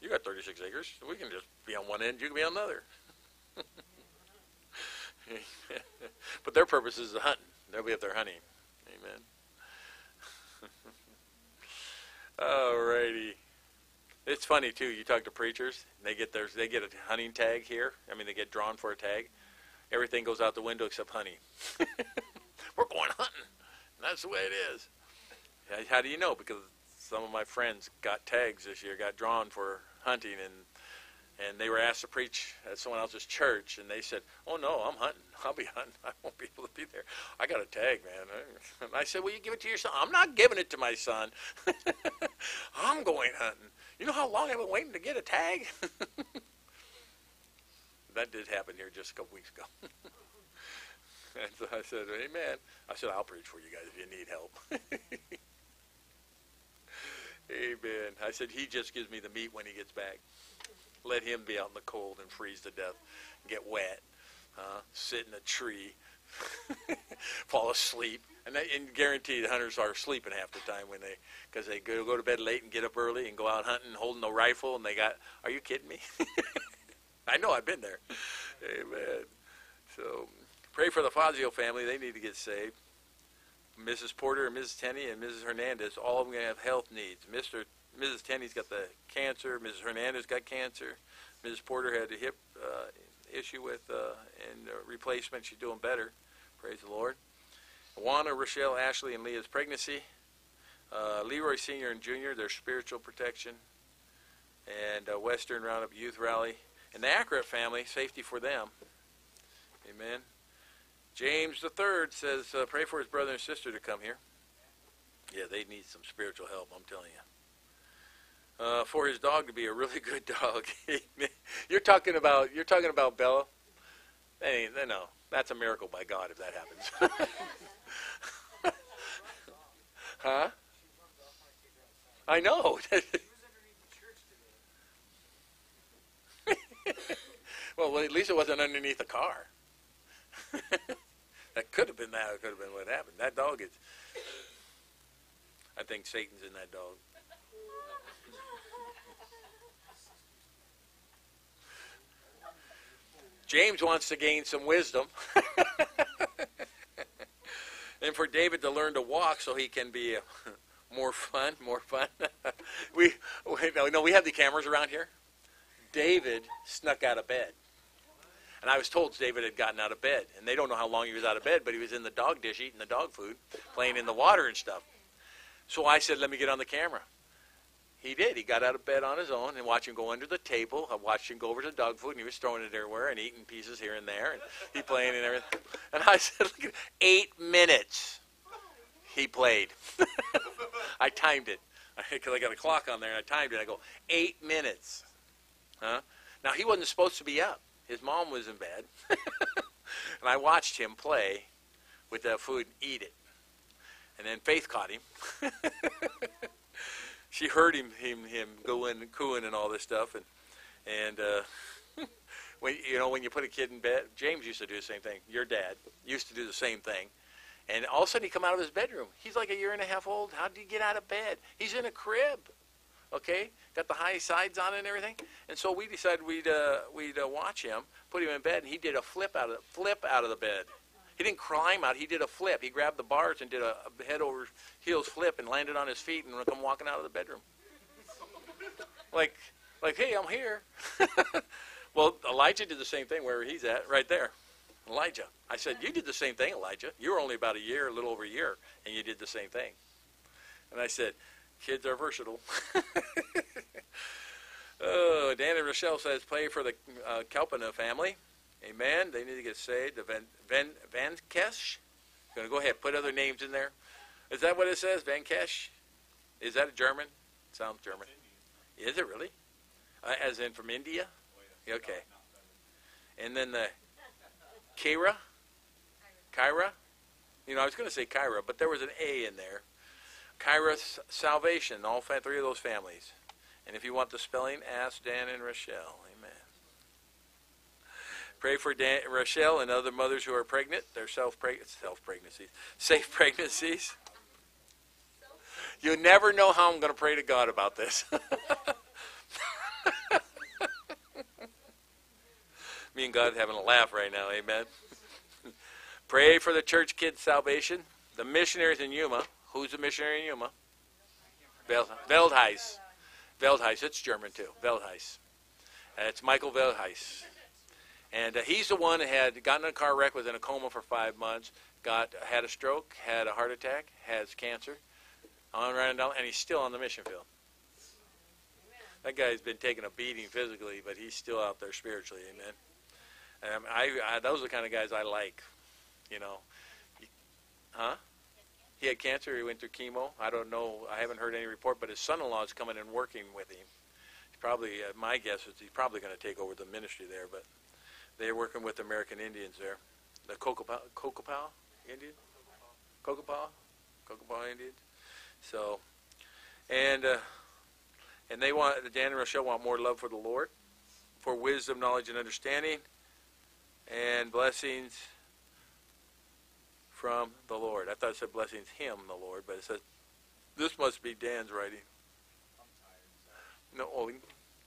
you got 36 acres. We can just be on one end. You can be on another. but their purpose is hunting. They'll be up there hunting. Amen. Alrighty. It's funny too. You talk to preachers, they get their they get a hunting tag here. I mean, they get drawn for a tag. Everything goes out the window except honey. We're going hunting. That's the way it is. How do you know? Because some of my friends got tags this year, got drawn for hunting, and and they were asked to preach at someone else's church, and they said, "Oh no, I'm hunting. I'll be hunting. I won't be able to be there. I got a tag, man." And I said, "Well, you give it to your son." I'm not giving it to my son. I'm going hunting. You know how long I've been waiting to get a tag? that did happen here just a couple weeks ago. and so I said, "Amen." I said, "I'll preach for you guys if you need help." Amen. I said, "He just gives me the meat when he gets back." Let him be out in the cold and freeze to death, get wet, uh, sit in a tree, fall asleep, and, they, and guarantee the hunters are sleeping half the time when they, because they go, go to bed late and get up early and go out hunting holding no rifle, and they got, are you kidding me? I know I've been there. Amen. So pray for the Fazio family; they need to get saved. Mrs. Porter and Mrs. Tenney and Mrs. Hernandez, all of them have health needs. Mr. Mrs. Tenney's got the cancer. Mrs. Hernandez got cancer. Mrs. Porter had a hip uh, issue with uh, and replacement. She's doing better. Praise the Lord. Juana, Rochelle, Ashley, and Leah's pregnancy. Uh, Leroy Senior and Junior, their spiritual protection, and uh, Western Roundup Youth Rally, and the Accurate family, safety for them. Amen. James the Third says, uh, pray for his brother and sister to come here. Yeah, they need some spiritual help. I'm telling you uh, for his dog to be a really good dog. you're talking about you're talking about Bella. Hey, no, that's a miracle by God if that happens. huh? I know. well, at least it wasn't underneath a car. that could have been that. Could have been what happened. That dog is. I think Satan's in that dog. James wants to gain some wisdom. and for David to learn to walk so he can be uh, more fun, more fun. we, we no, no, we have the cameras around here. David snuck out of bed. And I was told David had gotten out of bed. And they don't know how long he was out of bed, but he was in the dog dish eating the dog food, playing in the water and stuff. So I said, let me get on the camera. He did. He got out of bed on his own and watched him go under the table. Uh, I watched him go over to the dog food, and he was throwing it everywhere and eating pieces here and there, and he playing and everything. And I said, "Look at eight minutes." He played. I timed it because I got a clock on there, and I timed it. I go eight minutes. Huh? Now he wasn't supposed to be up. His mom was in bed, and I watched him play with that food and eat it. And then Faith caught him. She heard him him him going and cooing and all this stuff, and and uh, when you know when you put a kid in bed, James used to do the same thing. Your dad used to do the same thing. And all of a sudden, he come out of his bedroom. He's like a year and a half old. How did he get out of bed? He's in a crib okay? Got the high sides on it and everything. And so we decided we'd uh, we'd uh, watch him, put him in bed, and he did a flip out of flip out of the bed. He didn't climb out. He did a flip. He grabbed the bars and did a, head over heels flip and landed on his feet and come walking out of the bedroom. Like, like, hey, I'm here. well, Elijah did the same thing where he's at, right there. Elijah. I said, you did the same thing, Elijah. You were only about a year, a little over a year, and you did the same thing. And I said, Kids are versatile. oh, Dan and Rochelle says, play for the uh, Kalpana family. Amen. They need to get saved. The Van, Van, Van Kesh. Going to go ahead, put other names in there. Is that what it says, Van Kesh? Is that a German? Sounds German. Is it really? Uh, as in from India? Okay. And then the Kira? Kyra? You know, I was going to say Kyra, but there was an A in there. Kairos Salvation, all three of those families. And if you want the spelling, ask Dan and Rochelle. Pray for Dan, Rochelle and other mothers who are pregnant. They're self self pregnancies, safe pregnancies. You never know how I'm going to pray to God about this. Me and God having a laugh right now. Amen. Pray for the church kids' salvation. The missionaries in Yuma Who's the missionary in Yuma? Veldheis. Veldheis. It's German too. Veldheis. Uh, it's Michael Veldheis. And uh, he's the one that had gotten in a car wreck, was in a coma for five months, got had a stroke, had a heart attack, has cancer, on right down, and he's still on the mission field. That guy's been taking a beating physically, but he's still out there spiritually. Amen. Um, I, I those are the kind of guys I like. You know, huh? He had cancer. He went through chemo. I don't know. I haven't heard any report, but his son-in-law is coming and working with him. He's probably, uh, my guess is he's probably going to take over the ministry there. But they're working with American Indians there, the Cocopah, Cocopah Indians, Cocopah, Cocopah Indians. So, and uh, and they want the Dan and Rochelle want more love for the Lord, for wisdom, knowledge, and understanding, and blessings from the Lord. I thought it said blessings him, the Lord, but it says this must be Dan's writing. No, oh,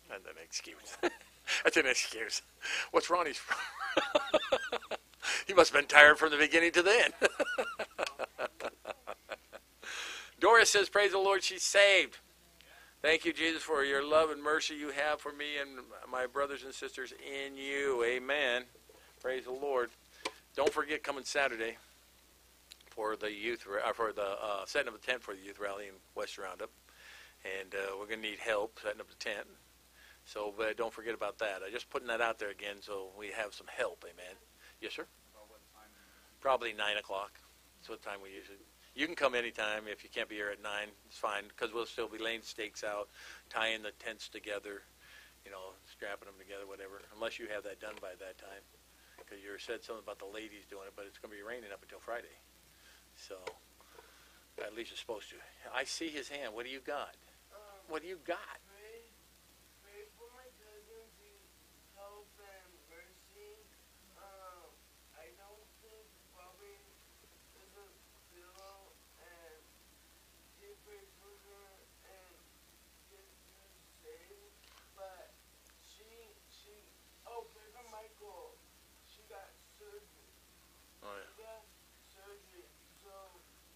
that's an excuse. that's an excuse. What's Ronnie's he must have been tired from the beginning to the end. Doris says, Praise the Lord, she's saved. Thank you, Jesus, for your love and mercy you have for me and my brothers and sisters in you. Amen. Praise the Lord. Don't forget coming Saturday for the youth uh, for the uh, setting up the tent for the youth rally in West Roundup, and uh, we're going to need help setting up the tent. So, but don't forget about that. I'm just putting that out there again, so we have some help. Amen. Yes, sir. Probably nine o'clock. That's what time we usually. You can come anytime if you can't be here at nine. It's fine because we'll still be laying stakes out, tying the tents together, you know, strapping them together, whatever. Unless you have that done by that time, because you said something about the ladies doing it, but it's going to be raining up until Friday. So, at least it's supposed to. I see his hand. What do you got? Um, What do you got? pray, pray for my cousin to help and mercy. Um, I don't think Bobby is a pillow and she pray for her and get her saved. But she, she, oh, pray for Michael. She got surgery. Oh, yeah. She got surgery, so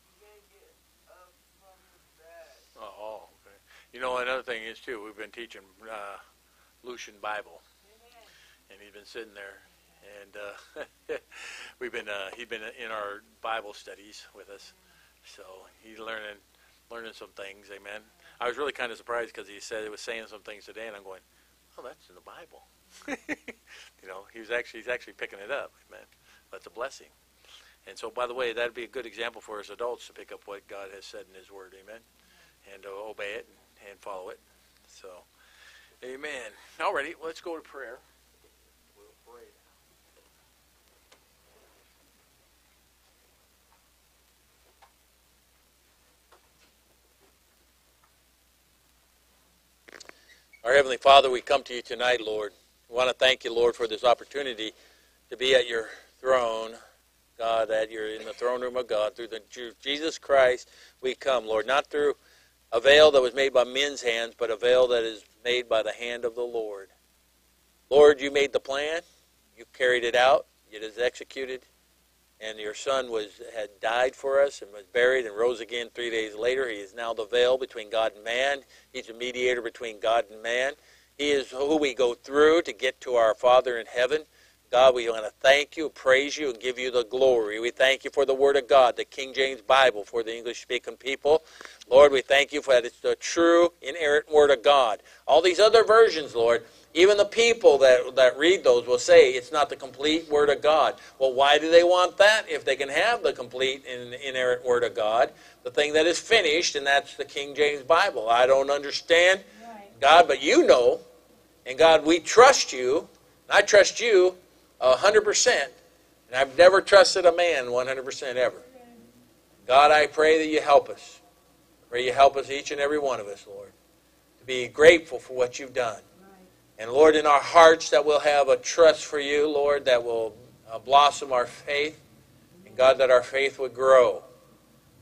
he can't get up from his bed. Oh, okay. You know, another thing is too. We've been teaching uh, Lucian Bible, and he's been sitting there, and uh, we've been uh, he's been in our Bible studies with us, so he's learning learning some things. Amen. I was really kind of surprised because he said he was saying some things today, and I'm going, "Oh, that's in the Bible." you know, he was actually he's actually picking it up. Amen. That's a blessing. And so, by the way, that'd be a good example for us adults to pick up what God has said in His Word, Amen, and uh, obey it and follow it. So, Amen. Alrighty, let's go to prayer. We'll pray. Our Heavenly Father, we come to you tonight, Lord. We want to thank you, Lord, for this opportunity to be at your throne, God, that you're in the throne room of God. Through the Jesus Christ, we come, Lord, not through a veil that was made by men's hands, but a veil that is made by the hand of the Lord. Lord, you made the plan. You carried it out. It is executed. And your son was had died for us and was buried and rose again three days later. He is now the veil between God and man. He's a mediator between God and man. He is who we go through to get to our Father in heaven. God, we want to thank you, praise you, and give you the glory. We thank you for the Word of God, the King James Bible for the English-speaking people. Lord, we thank you for that it's the true, inerrant Word of God. All these other versions, Lord, even the people that, that read those will say it's not the complete Word of God. Well, why do they want that if they can have the complete and inerrant Word of God? The thing that is finished, and that's the King James Bible. I don't understand, God, but you know. And God, we trust you. I trust you 100%. And I've never trusted a man 100% ever. God, I pray that you help us. Pray you help us, each and every one of us, Lord, to be grateful for what you've done. And Lord, in our hearts that we'll have a trust for you, Lord, that will uh, blossom our faith. And God, that our faith would grow.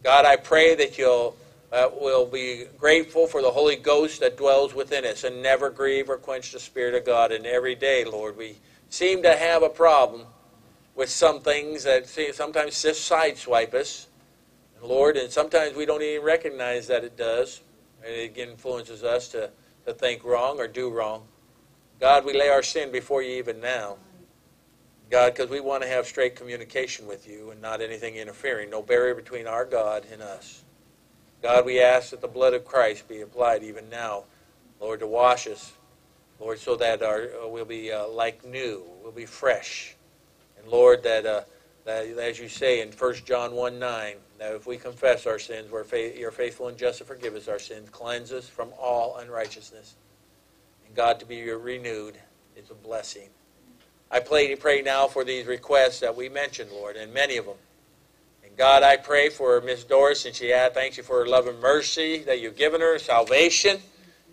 God, I pray that you'll uh, will be grateful for the Holy Ghost that dwells within us and never grieve or quench the Spirit of God. And every day, Lord, we seem to have a problem with some things that sometimes just sideswipe us. Lord, and sometimes we don't even recognize that it does. And it influences us to, to think wrong or do wrong. God, we lay our sin before you even now. God, because we want to have straight communication with you and not anything interfering, no barrier between our God and us. God, we ask that the blood of Christ be applied even now, Lord, to wash us, Lord, so that our uh, we'll be uh, like new, we'll be fresh, and Lord, that uh, that as you say in 1 John 1 9, that if we confess our sins, we're you're faithful and just to forgive us our sins, cleanse us from all unrighteousness, and God to be renewed is a blessing. I pray, pray now for these requests that we mentioned, Lord, and many of them. And God, I pray for Miss Doris, and she thanks you for her love and mercy that you've given her, salvation.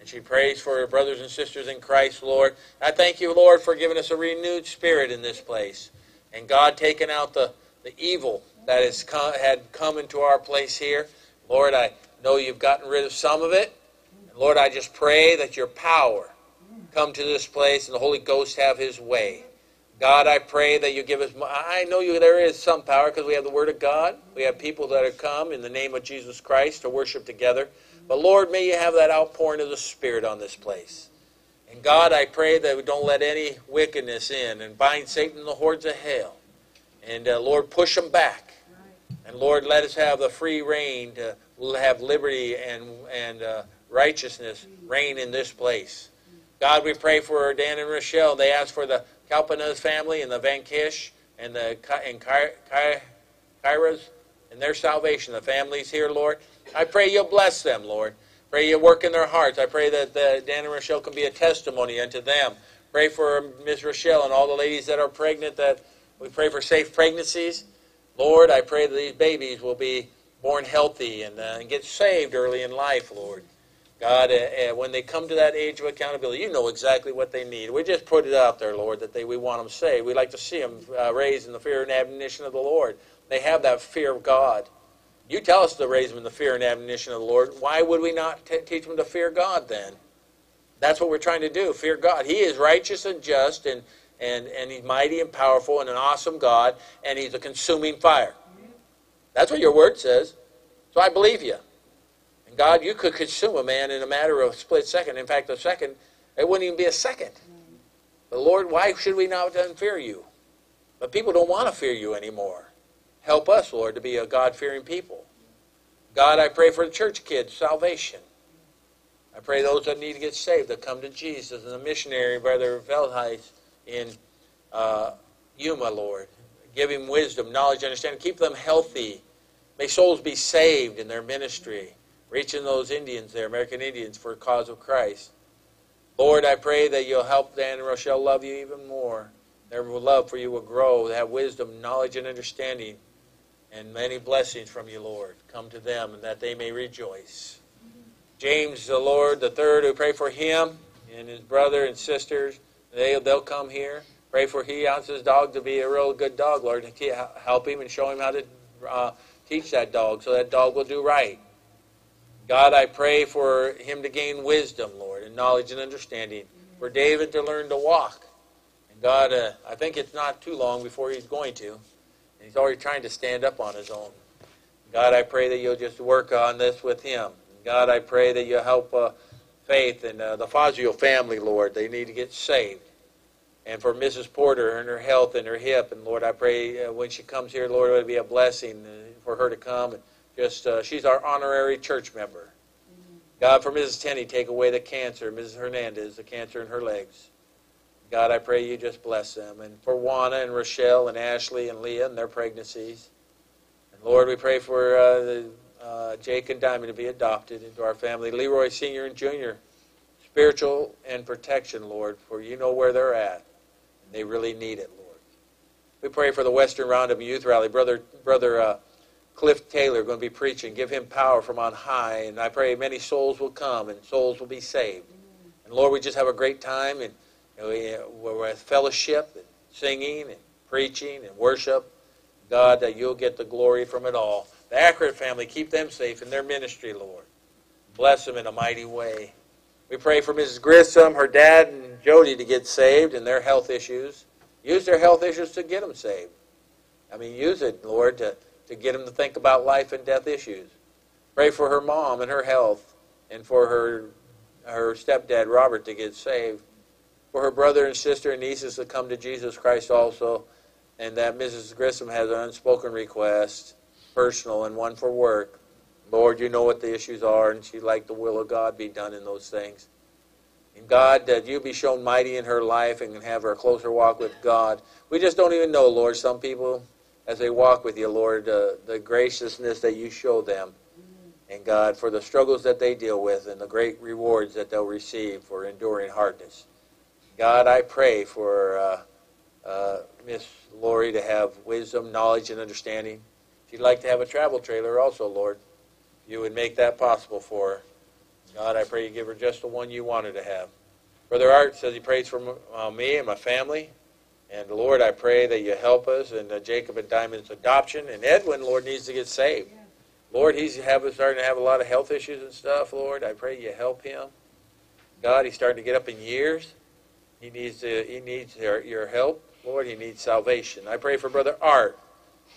And she prays for her brothers and sisters in Christ, Lord. I thank you, Lord, for giving us a renewed spirit in this place. And God, taking out the, the evil that has come, had come into our place here. Lord, I know you've gotten rid of some of it. And Lord, I just pray that your power come to this place and the Holy Ghost have his way. God, I pray that you give us. I know you. There is some power because we have the Word of God. We have people that have come in the name of Jesus Christ to worship together. But Lord, may you have that outpouring of the Spirit on this place. And God, I pray that we don't let any wickedness in and bind Satan in the hordes of hell. And uh, Lord, push them back. And Lord, let us have the free reign to have liberty and and uh, righteousness reign in this place. God, we pray for Dan and Rochelle. They ask for the Kalpana's family and the Van Kish and the and Kairas and their salvation. The families here, Lord. I pray you'll bless them, Lord. Pray you work in their hearts. I pray that the, Dan and Rochelle can be a testimony unto them. Pray for Ms. Rochelle and all the ladies that are pregnant that we pray for safe pregnancies. Lord, I pray that these babies will be born healthy and, uh, and get saved early in life, Lord. God, uh, uh, when they come to that age of accountability, you know exactly what they need. We just put it out there, Lord, that they we want them saved. We like to see them uh, raised in the fear and admonition of the Lord. They have that fear of God. You tell us to raise them in the fear and admonition of the Lord. Why would we not t- teach them to fear God then? That's what we're trying to do. Fear God. He is righteous and just, and and and He's mighty and powerful, and an awesome God, and He's a consuming fire. That's what your word says. So I believe you. And God, you could consume a man in a matter of a split second. In fact, a second, it wouldn't even be a second. But Lord, why should we not uh, fear you? But people don't want to fear you anymore. Help us, Lord, to be a God fearing people. God, I pray for the church kids' salvation. I pray those that need to get saved that come to Jesus and the missionary, Brother Veldheis in uh, Yuma, Lord. Give him wisdom, knowledge, understanding. Keep them healthy. May souls be saved in their ministry, reaching those Indians there, American Indians, for the cause of Christ. Lord, I pray that you'll help Dan and Rochelle love you even more. Their love for you will grow. They have wisdom, knowledge, and understanding, and many blessings from you, Lord, come to them, and that they may rejoice. James, the Lord, the third, who pray for him and his brother and sisters. They, they'll come here. Pray for he wants his dog to be a real good dog, Lord. and Help him and show him how to uh, teach that dog so that dog will do right. God, I pray for him to gain wisdom, Lord, and knowledge and understanding. For David to learn to walk. And God, uh, I think it's not too long before he's going to. He's already trying to stand up on his own. God, I pray that you'll just work on this with him. God, I pray that you'll help uh, Faith and uh, the Fazio family, Lord. They need to get saved. And for Mrs. Porter and her health and her hip, and Lord, I pray uh, when she comes here, Lord, it would be a blessing uh, for her to come. And just uh, she's our honorary church member. God, for Mrs. Tenney, take away the cancer. Mrs. Hernandez, the cancer in her legs. God, I pray you just bless them. And for Juana and Rochelle and Ashley and Leah and their pregnancies. And Lord, we pray for uh, uh, Jake and Diamond to be adopted into our family. Leroy Sr. and Jr., spiritual and protection, Lord, for you know where they're at. And they really need it, Lord. We pray for the Western Roundup Youth Rally. Brother, brother uh, Cliff Taylor going to be preaching. Give him power from on high. And I pray many souls will come and souls will be saved. And Lord, we just have a great time and you know, we, uh, we're at fellowship and singing and preaching and worship. God, that you'll get the glory from it all. The Akron family, keep them safe in their ministry, Lord. Bless them in a mighty way. We pray for Mrs. Grissom, her dad, and Jody to get saved and their health issues. Use their health issues to get them saved. I mean, use it, Lord, to, to get them to think about life and death issues. Pray for her mom and her health, and for her her stepdad Robert to get saved. For her brother and sister and nieces to come to Jesus Christ also, and that Mrs. Grissom has an unspoken request, personal and one for work. Lord, you know what the issues are, and she'd like the will of God be done in those things. And God, that you be shown mighty in her life and have her closer walk with God. We just don't even know, Lord. Some people, as they walk with you, Lord, uh, the graciousness that you show them. And God, for the struggles that they deal with and the great rewards that they'll receive for enduring hardness. God, I pray for uh, uh, Miss Lori to have wisdom, knowledge, and understanding. She'd like to have a travel trailer also, Lord. You would make that possible for her. God, I pray you give her just the one you want her to have. Brother Art says he prays for uh, me and my family. And Lord, I pray that you help us and uh, Jacob and Diamond's adoption. And Edwin, Lord, needs to get saved. Lord, he's starting to have a lot of health issues and stuff. Lord, I pray you help him. God, he's starting to get up in years. He needs to, he needs your, your help. Lord, he needs salvation. I pray for Brother Art,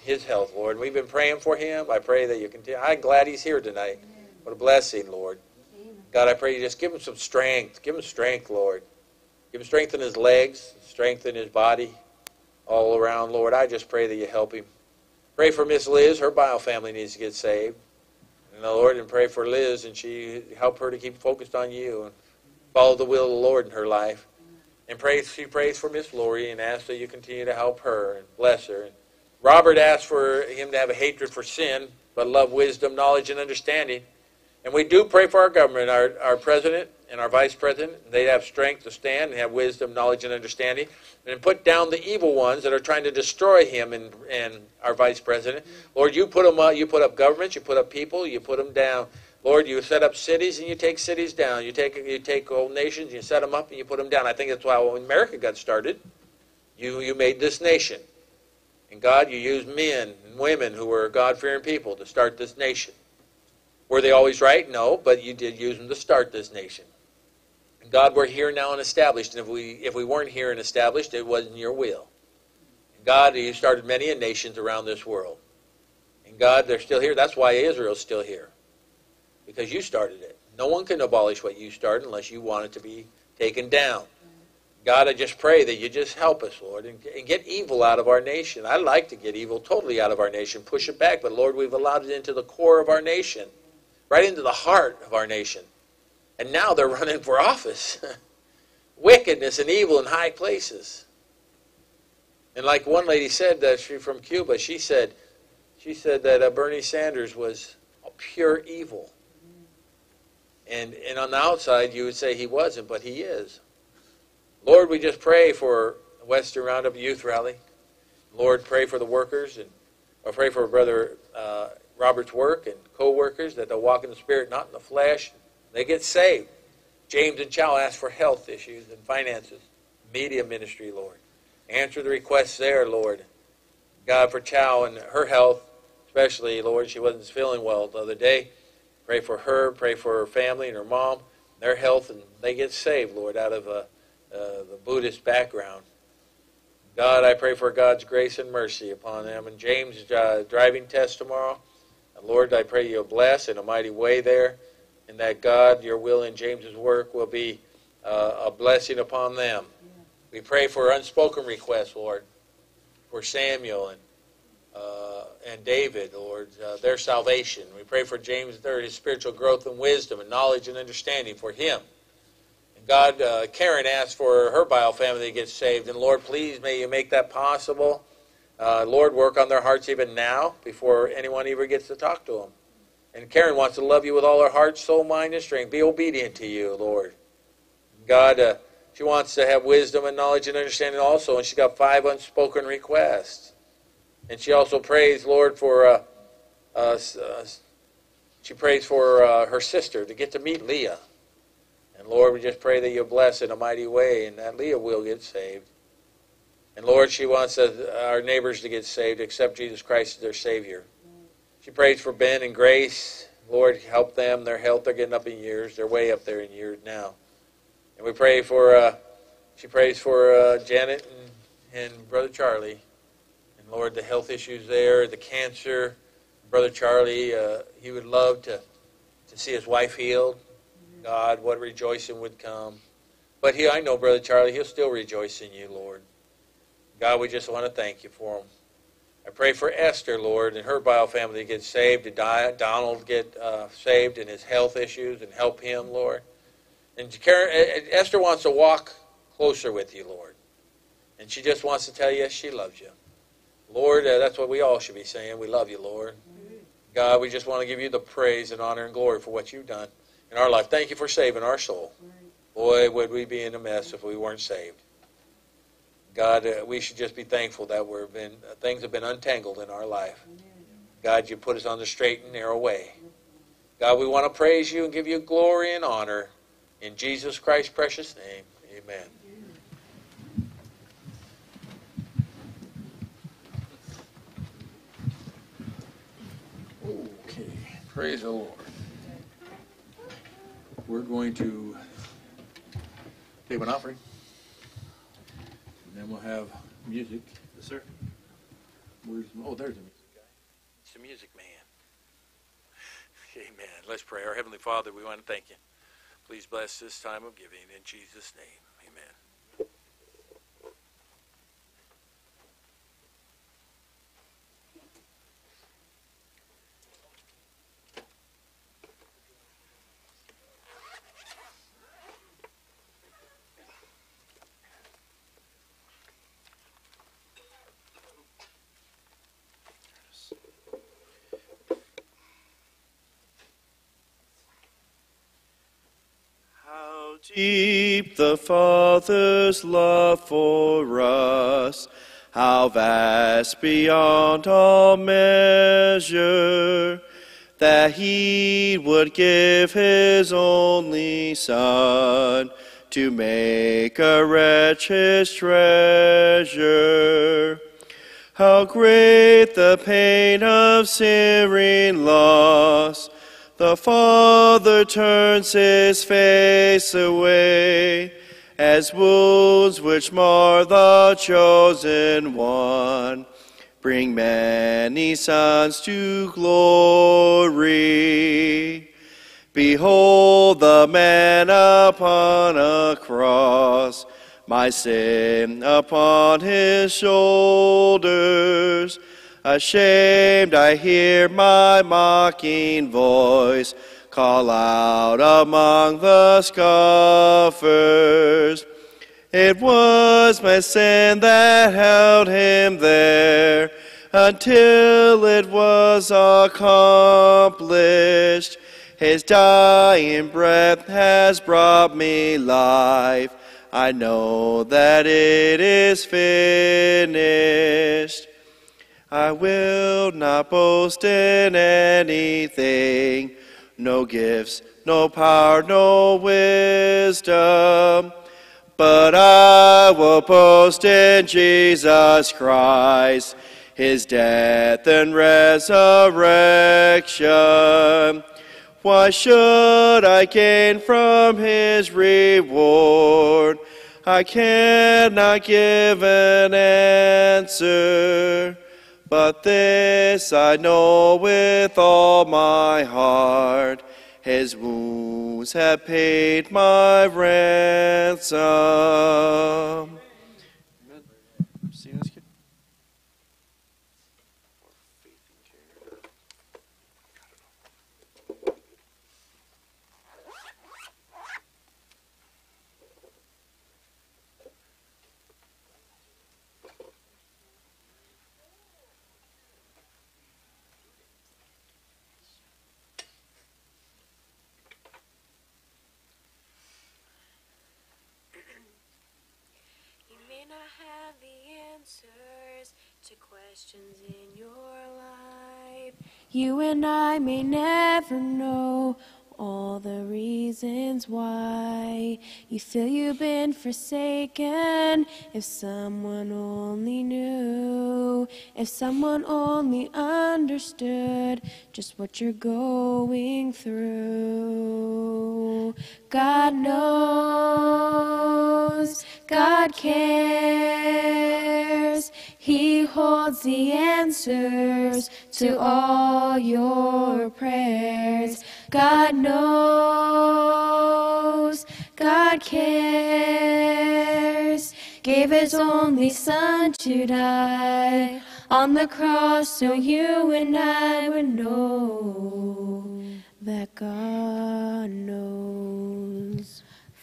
his health, Lord. We've been praying for him. I pray that you continue. I'm glad he's here tonight. What a blessing, Lord. God, I pray you just give him some strength. Give him strength, Lord. Give him strength in his legs, strength in his body, all around, Lord. I just pray that you help him. Pray for Miss Liz. Her bio family needs to get saved. And the Lord, and pray for Liz, and she help her to keep focused on you and follow the will of the Lord in her life. And pray, she prays for Miss Lori and asks that you continue to help her and bless her. And Robert asks for him to have a hatred for sin, but love wisdom, knowledge, and understanding. And we do pray for our government, our, our president and our vice president. They have strength to stand and have wisdom, knowledge, and understanding. And put down the evil ones that are trying to destroy him and, and our vice president. Lord, you put them up, you put up governments, you put up people, you put them down. Lord, you set up cities and you take cities down. You take you take old nations, you set them up and you put them down. I think that's why when America got started, you you made this nation. And God, you used men and women who were God-fearing people to start this nation. Were they always right? No, but you did use them to start this nation. And God, we're here now and established. And if we if we weren't here and established, it wasn't your will. And God, you started many nations around this world. And God, they're still here. That's why Israel's still here. Because you started it. No one can abolish what you started unless you want it to be taken down. God, I just pray that you just help us, Lord, and, and get evil out of our nation. I like to get evil totally out of our nation, push it back, but Lord, we've allowed it into the core of our nation, right into the heart of our nation. And now they're running for office. Wickedness and evil in high places. And like one lady said, that she from Cuba, she said, she said that uh, Bernie Sanders was pure evil. And, and on the outside, you would say he wasn't, but he is. Lord, we just pray for Western Roundup Youth Rally. Lord, pray for the workers and I pray for Brother uh, Robert's work and co-workers that they'll walk in the Spirit, not in the flesh. They get saved. James and Chow ask for health issues and finances. Media ministry, Lord. Answer the requests there, Lord. God, for Chow and her health, especially, Lord, she wasn't feeling well the other day. Pray for her, pray for her family and her mom, their health, and they get saved, Lord, out of uh, uh, the Buddhist background. God, I pray for God's grace and mercy upon them. And James' uh, driving test tomorrow. And Lord, I pray you'll bless in a mighty way there, and that God, your will in James's work will be uh, a blessing upon them. We pray for unspoken requests, Lord, for Samuel and uh, and David, Lord, uh, their salvation. We pray for James there, his spiritual growth and wisdom and knowledge and understanding for him. And God, uh, Karen asked for her bio family to get saved. And Lord, please may you make that possible. Uh, Lord, work on their hearts even now before anyone ever gets to talk to them. And Karen wants to love you with all her heart, soul, mind, and strength. Be obedient to you, Lord. God, uh, she wants to have wisdom and knowledge and understanding also, and she's got five unspoken requests. And she also prays, Lord, for uh, uh, uh, she prays for uh, her sister to get to meet Leah. And Lord, we just pray that you bless in a mighty way, and that Leah will get saved. And Lord, she wants our neighbors to get saved, accept Jesus Christ as their Savior. She prays for Ben and Grace. Lord, help them. Their health, they're getting up in years. They're way up there in years now. And we pray for, uh, she prays for uh, Janet and, and Brother Charlie. And Lord, the health issues there, the cancer. Brother Charlie, uh, he would love to, to see his wife healed. God, what rejoicing would come. But he, I know, Brother Charlie, he'll still rejoice in you, Lord. God, we just want to thank you for him. I pray for Esther, Lord, and her bio family to get saved, to die, Donald get uh, saved in his health issues and help him, Lord. And Karen, Esther wants to walk closer with you, Lord. And she just wants to tell you she loves you. Lord, uh, that's what we all should be saying. We love you, Lord. God, we just want to give you the praise and honor and glory for what you've done in our life. Thank you for saving our soul. Boy, would we be in a mess if we weren't saved. God, uh, we should just be thankful that we've been uh, things have been untangled in our life. God, you put us on the straight and narrow way. God, we want to praise you and give you glory and honor in Jesus Christ's precious name. Amen. Okay, praise the Lord. We're going to take an offering. And then we'll have music. Yes, sir. Where's, oh, there's the music guy. It's the music man. Amen. Let's pray. Our Heavenly Father, we want to thank you. Please bless this time of giving in Jesus' name. Amen. Deep the Father's love for us, how vast beyond all measure, that He would give His only Son to make a wretch His treasure. How great the pain of searing loss! The Father turns his face away, as wounds which mar the chosen one bring many sons to glory. Behold the man upon a cross, my sin upon his shoulders. Ashamed, I hear my mocking voice call out among the scoffers. It was my sin that held him there until it was accomplished. His dying breath has brought me life. I know that it is finished. I will not boast in anything, no gifts, no power, no wisdom, but I will boast in Jesus Christ, his death and resurrection. Why should I gain from his reward? I cannot give an answer. But this I know with all my heart, his wounds have paid my ransom. See, that's good. You may not have the answers to questions in your life. You and I may never know all the reasons why you feel you've been forsaken. If someone only knew, if someone only understood just what you're going through. God knows, God cares. He holds the answers to all your prayers. God knows, God cares. Gave his only son to die on the cross so you and I would know that God knows.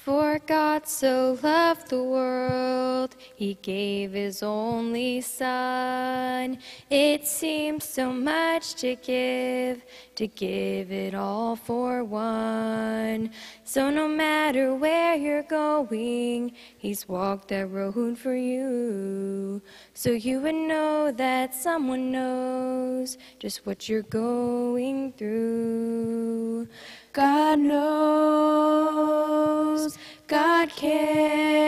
For God so loved the world, he gave his only Son. It seems so much to give, to give it all for one. So no matter where you're going, he's walked that road for you. So you would know that someone knows just what you're going through. God knows, God cares.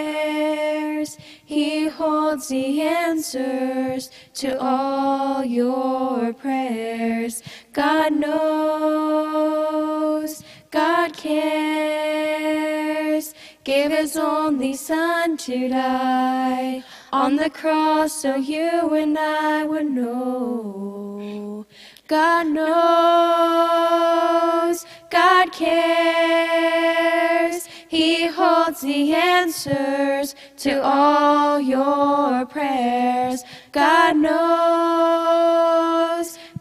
He holds the answers to all your prayers. God knows, God cares. Gave his only son to die on the cross so you and I would know. God knows, God cares. He holds the answers to all your prayers. God knows,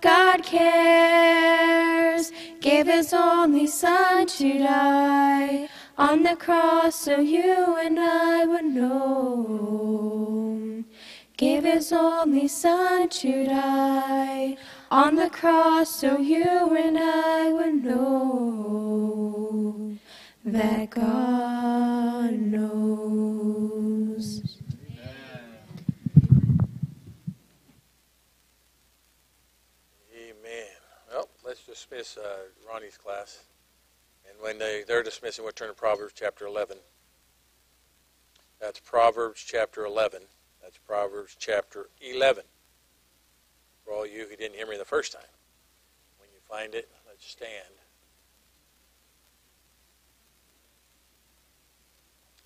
God cares. Gave his only son to die on the cross so you and I would know. Gave his only son to die on the cross so you and I would know that God knows. Amen. Well, let's dismiss uh, Ronnie's class. And when they, they're dismissing, we'll turn to Proverbs chapter 11. That's Proverbs chapter 11. That's Proverbs chapter 11. For all you who didn't hear me the first time, when you find it, let's stand.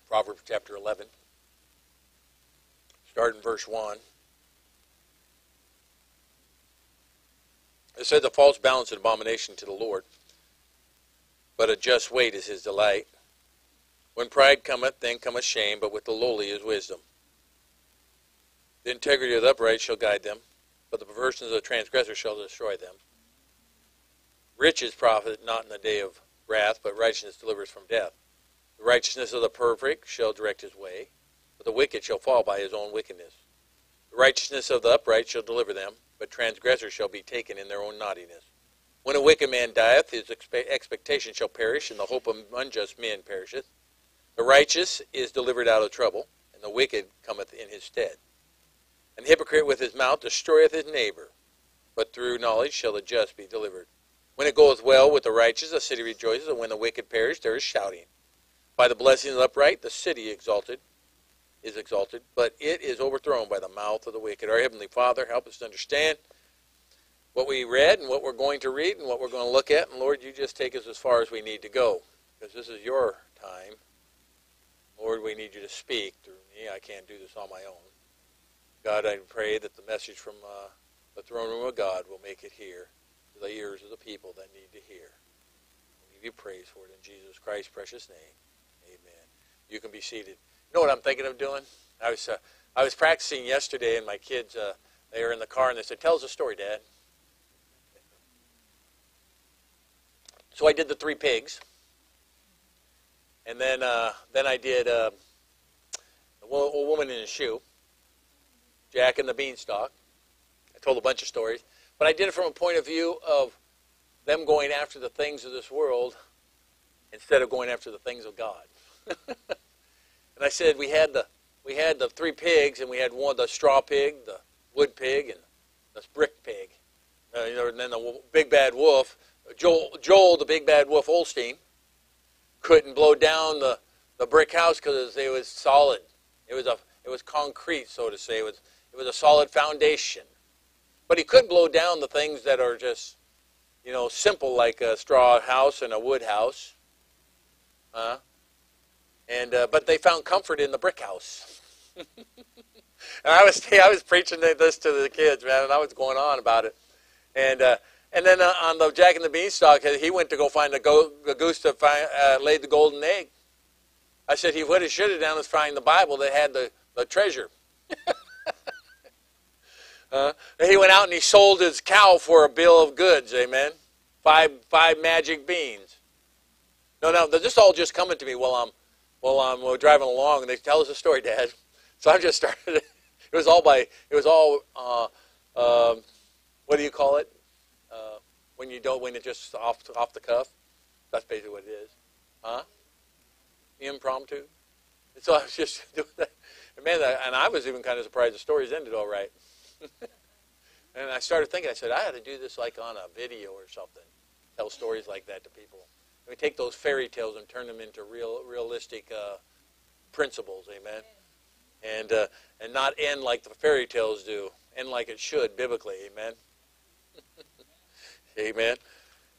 Proverbs chapter 11. Start in verse 1. It said, The false balance is abomination to the Lord, but a just weight is his delight. When pride cometh, then cometh shame, but with the lowly is wisdom. The integrity of the upright shall guide them, but the perversions of the transgressor shall destroy them. Riches profit not in the day of wrath, but righteousness delivers from death. The righteousness of the perfect shall direct his way, but the wicked shall fall by his own wickedness. The righteousness of the upright shall deliver them, but transgressors shall be taken in their own naughtiness. When a wicked man dieth, his expe- expectation shall perish, and the hope of unjust men perisheth. The righteous is delivered out of trouble, and the wicked cometh in his stead. An hypocrite with his mouth destroyeth his neighbor, but through knowledge shall the just be delivered. When it goeth well with the righteous, the city rejoices, and when the wicked perish, there is shouting. By the blessing of the upright, the city exalted is exalted, but it is overthrown by the mouth of the wicked. Our Heavenly Father, help us to understand what we read and what we're going to read and what we're going to look at. And Lord, you just take us as far as we need to go, because this is your time. Lord, we need you to speak through me. I can't do this on my own. God, I pray that the message from uh, the throne room of God will make it here to the ears of the people that need to hear. We give you praise for it in Jesus Christ's precious name. Amen. You can be seated. You know what I'm thinking of doing? I was uh, I was practicing yesterday, and my kids uh, they were in the car, and they said, "Tell us a story, Dad." So I did the three pigs, and then uh, then I did uh, a wo- a woman in a shoe, Jack and the Beanstalk. I told a bunch of stories, but I did it from a point of view of them going after the things of this world instead of going after the things of God. and I said we had the we had the three pigs, and we had one the straw pig, the wood pig, and the brick pig. Uh, you know, and then the big bad wolf, Joel, Joel, the big bad wolf Osteen, couldn't blow down the, the brick house because it was solid. It was a it was concrete, so to say. It was it was a solid foundation. But he could blow down the things that are just, you know, simple like a straw house and a wood house. Huh? And uh, but they found comfort in the brick house. and I was I was preaching this to the kids, man, and I was going on about it. And uh, and then uh, on the Jack and the Beanstalk, he went to go find the, go- goose that find, uh, laid the golden egg. I said he would have should have done was find the Bible that had the, the treasure. uh, he went out and he sold his cow for a bill of goods. Amen. Five five magic beans. No, no, this all just coming to me while I'm while I'm uh, driving along, and they tell us a story, Dad. So I'm just started. It was all by. It was all. Uh, um, what do you call it? Uh, when you don't, when it just off off the cuff. That's basically what it is, huh? Impromptu. And so I was just doing that, and man, and I was even kind of surprised the stories ended all right. and I started thinking, I said, I ought to do this like on a video or something. Tell stories like that to people. We take those fairy tales and turn them into real, realistic uh, principles. Amen. And uh, and not end like the fairy tales do. End like it should biblically. Amen. Amen.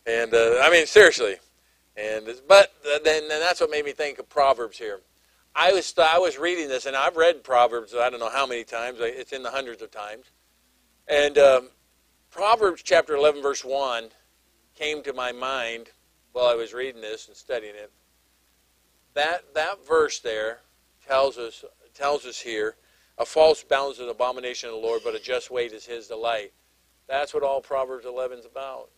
And uh, I mean seriously. And but then, then that's what made me think of Proverbs here. I was I was reading this, and I've read Proverbs. I don't know how many times. It's in the hundreds of times. And um, Proverbs chapter eleven, verse one, came to my mind while I was reading this and studying it. That that verse there tells us tells us here, a false balance is an abomination of the Lord, but a just weight is His delight. That's what all Proverbs 11 is about.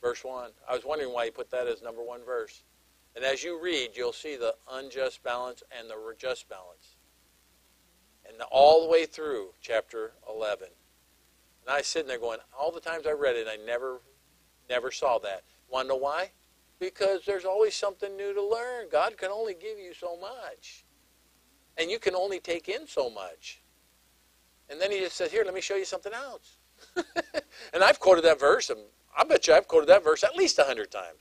Verse 1. I was wondering why he put that as number one verse. And as you read, you'll see the unjust balance and the just balance. And all the way through chapter 11. And I sitting there going, all the times I read it, I never, never saw that. Want to know why? Because there's always something new to learn. God can only give you so much. And you can only take in so much. And then he just says, Here, let me show you something else. and I've quoted that verse, and I bet you I've quoted that verse at least a hundred times.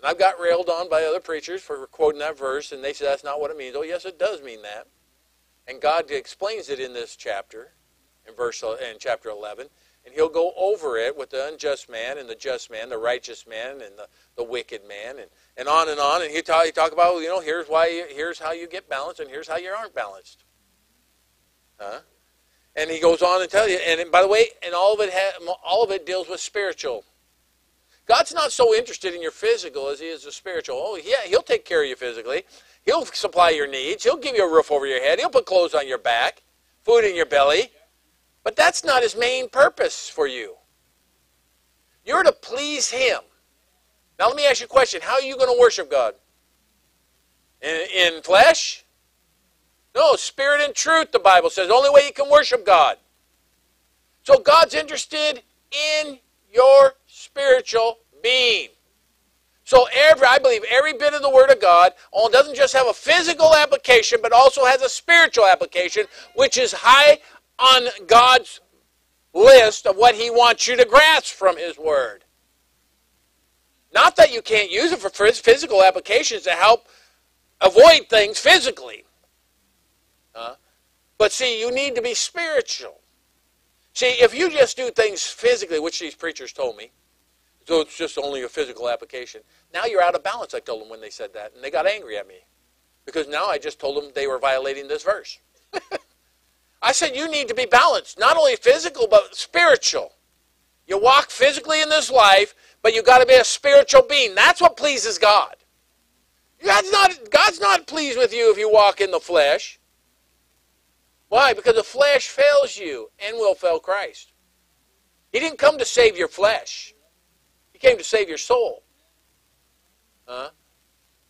And I've got railed on by other preachers for quoting that verse, and they say that's not what it means. Oh, yes, it does mean that. And God explains it in this chapter, in verse uh, in chapter 11, and He'll go over it with the unjust man and the just man, the righteous man and the, the wicked man, and, and on and on. And He talk, he talk about, you know, here's why, you, here's how you get balanced, and here's how you aren't balanced. Huh? And he goes on and tell you. And by the way, and all of it ha- all of it deals with spiritual. God's not so interested in your physical as he is the spiritual. Oh, yeah, he'll take care of you physically. He'll supply your needs. He'll give you a roof over your head. He'll put clothes on your back, food in your belly. But that's not his main purpose for you. You're to please him. Now let me ask you a question. How are you going to worship God? In, in flesh? No, spirit and truth, the Bible says. The only way you can worship God. So God's interested in your spiritual being. So every, I believe every bit of the Word of God doesn't just have a physical application, but also has a spiritual application, which is high on God's list of what He wants you to grasp from His Word. Not that you can't use it for phys- physical applications to help avoid things physically. Uh, but see, you need to be spiritual. See, if you just do things physically, which these preachers told me, so it's just only a physical application, now you're out of balance, I told them when they said that. And they got angry at me because now I just told them they were violating this verse. I said, you need to be balanced, not only physical, but spiritual. You walk physically in this life, but you got to be a spiritual being. That's what pleases God. God's not, God's not pleased with you if you walk in the flesh. Why? Because the flesh fails you and will fail Christ. He didn't come to save your flesh. He came to save your soul. Huh?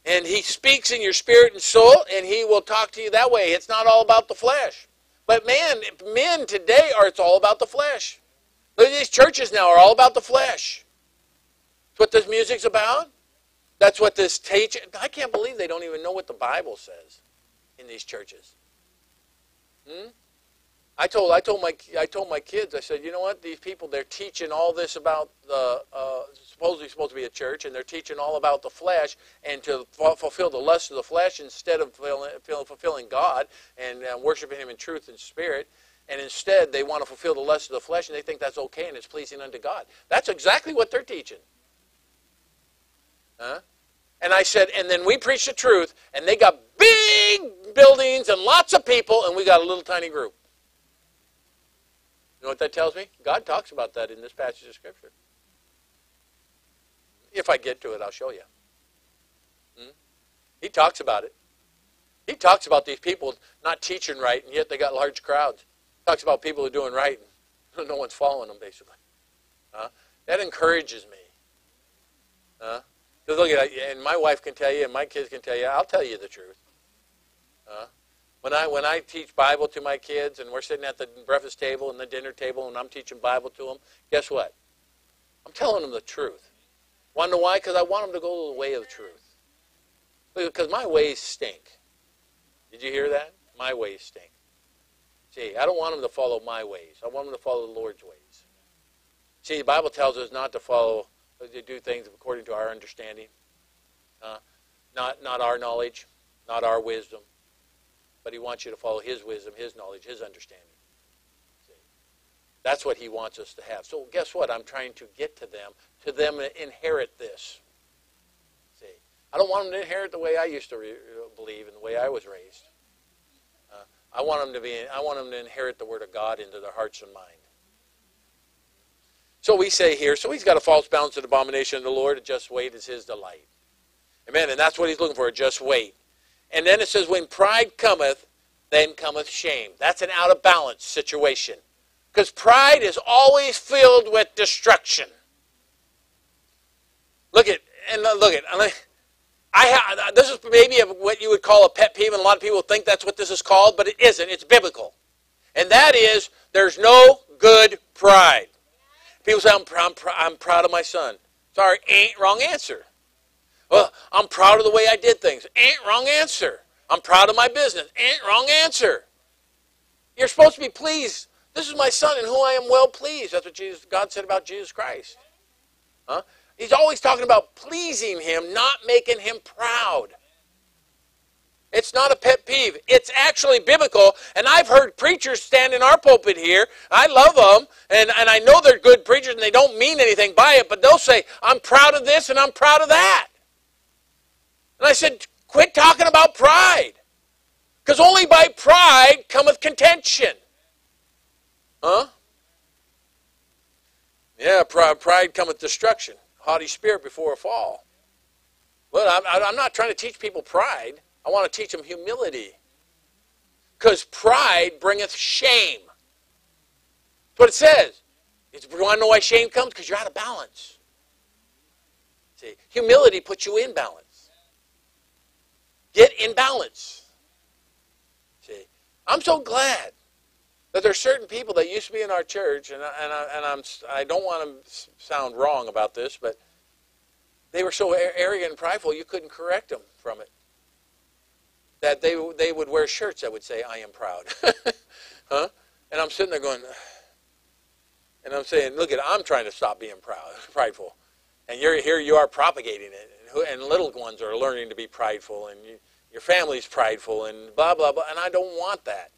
And he speaks in your spirit and soul, and he will talk to you that way. It's not all about the flesh. But man, men today are it's all about the flesh. Look at these churches now are all about the flesh. That's what this music's about. That's what this teaching. I can't believe they don't even know what the Bible says in these churches. Hmm? I told I told my I told my kids I said you know what these people they're teaching all this about the uh, supposedly supposed to be a church and they're teaching all about the flesh and to fu- fulfill the lust of the flesh instead of fulfilling, fulfilling God and uh, worshiping Him in truth and spirit and instead they want to fulfill the lust of the flesh and they think that's okay and it's pleasing unto God. That's exactly what they're teaching. Huh? And I said, and then we preach the truth, and they got big buildings and lots of people, and we got a little tiny group. You know what that tells me? God talks about that in this passage of Scripture. If I get to it, I'll show you. Hmm? He talks about it. He talks about these people not teaching right, and yet they got large crowds. He Talks about people who are doing right, and no one's following them, basically. That encourages me. Huh? Because look at and my wife can tell you, and my kids can tell you. I'll tell you the truth. Uh, when I when I teach Bible to my kids, and we're sitting at the breakfast table and the dinner table, and I'm teaching Bible to them, guess what? I'm telling them the truth. Know why? Because I want them to go the way of truth. Because my ways stink. Did you hear that? My ways stink. See, I don't want them to follow my ways. I want them to follow the Lord's ways. See, the Bible tells us not to follow to do things according to our understanding, uh, not not our knowledge, not our wisdom, but He wants you to follow His wisdom, His knowledge, His understanding. See? That's what He wants us to have. So guess what? I'm trying to get to them, to them inherit this. See, I don't want them to inherit the way I used to re- believe and the way I was raised. Uh, I want them to be. I want them to inherit the Word of God into their hearts and minds. So we say here, so he's got a false balance of abomination of the Lord, a just wait is his delight. Amen. And that's what he's looking for, a just wait. And then it says, when pride cometh, then cometh shame. That's an out of balance situation. Because pride is always filled with destruction. Look at, and look at, I have, this is maybe what you would call a pet peeve, and a lot of people think that's what this is called, but it isn't. It's biblical. And that is, there's no good pride. People say, I'm, I'm, I'm proud of my son. Sorry, ain't wrong answer. Well, I'm proud of the way I did things. Ain't wrong answer. I'm proud of my business. Ain't wrong answer. You're supposed to be pleased. This is my son in who I am well pleased. That's what Jesus, God said about Jesus Christ. Huh? He's always talking about pleasing him, not making him proud. It's not a pet peeve. It's actually biblical. And I've heard preachers stand in our pulpit here. I love them. And, and I know they're good preachers and they don't mean anything by it, but they'll say, I'm proud of this and I'm proud of that. And I said, quit talking about pride. Because only by pride cometh contention. Huh? Yeah, pride, pride cometh destruction. Haughty spirit before a fall. Well, I'm, I'm not trying to teach people pride. I want to teach them humility. Because pride bringeth shame. That's what it says. You want to know why shame comes? Because you're out of balance. See, humility puts you in balance. Get in balance. See, I'm so glad that there are certain people that used to be in our church, and I, and I, and I'm I don't want to sound wrong about this, but they were so arrogant and prideful you couldn't correct them from it. That they they would wear shirts that would say "I am proud," huh? And I'm sitting there going, and I'm saying, "Look at I'm trying to stop being proud, prideful, and you're here you are propagating it, and, who- and little ones are learning to be prideful, and you, your family's prideful, and blah blah blah, and I don't want that."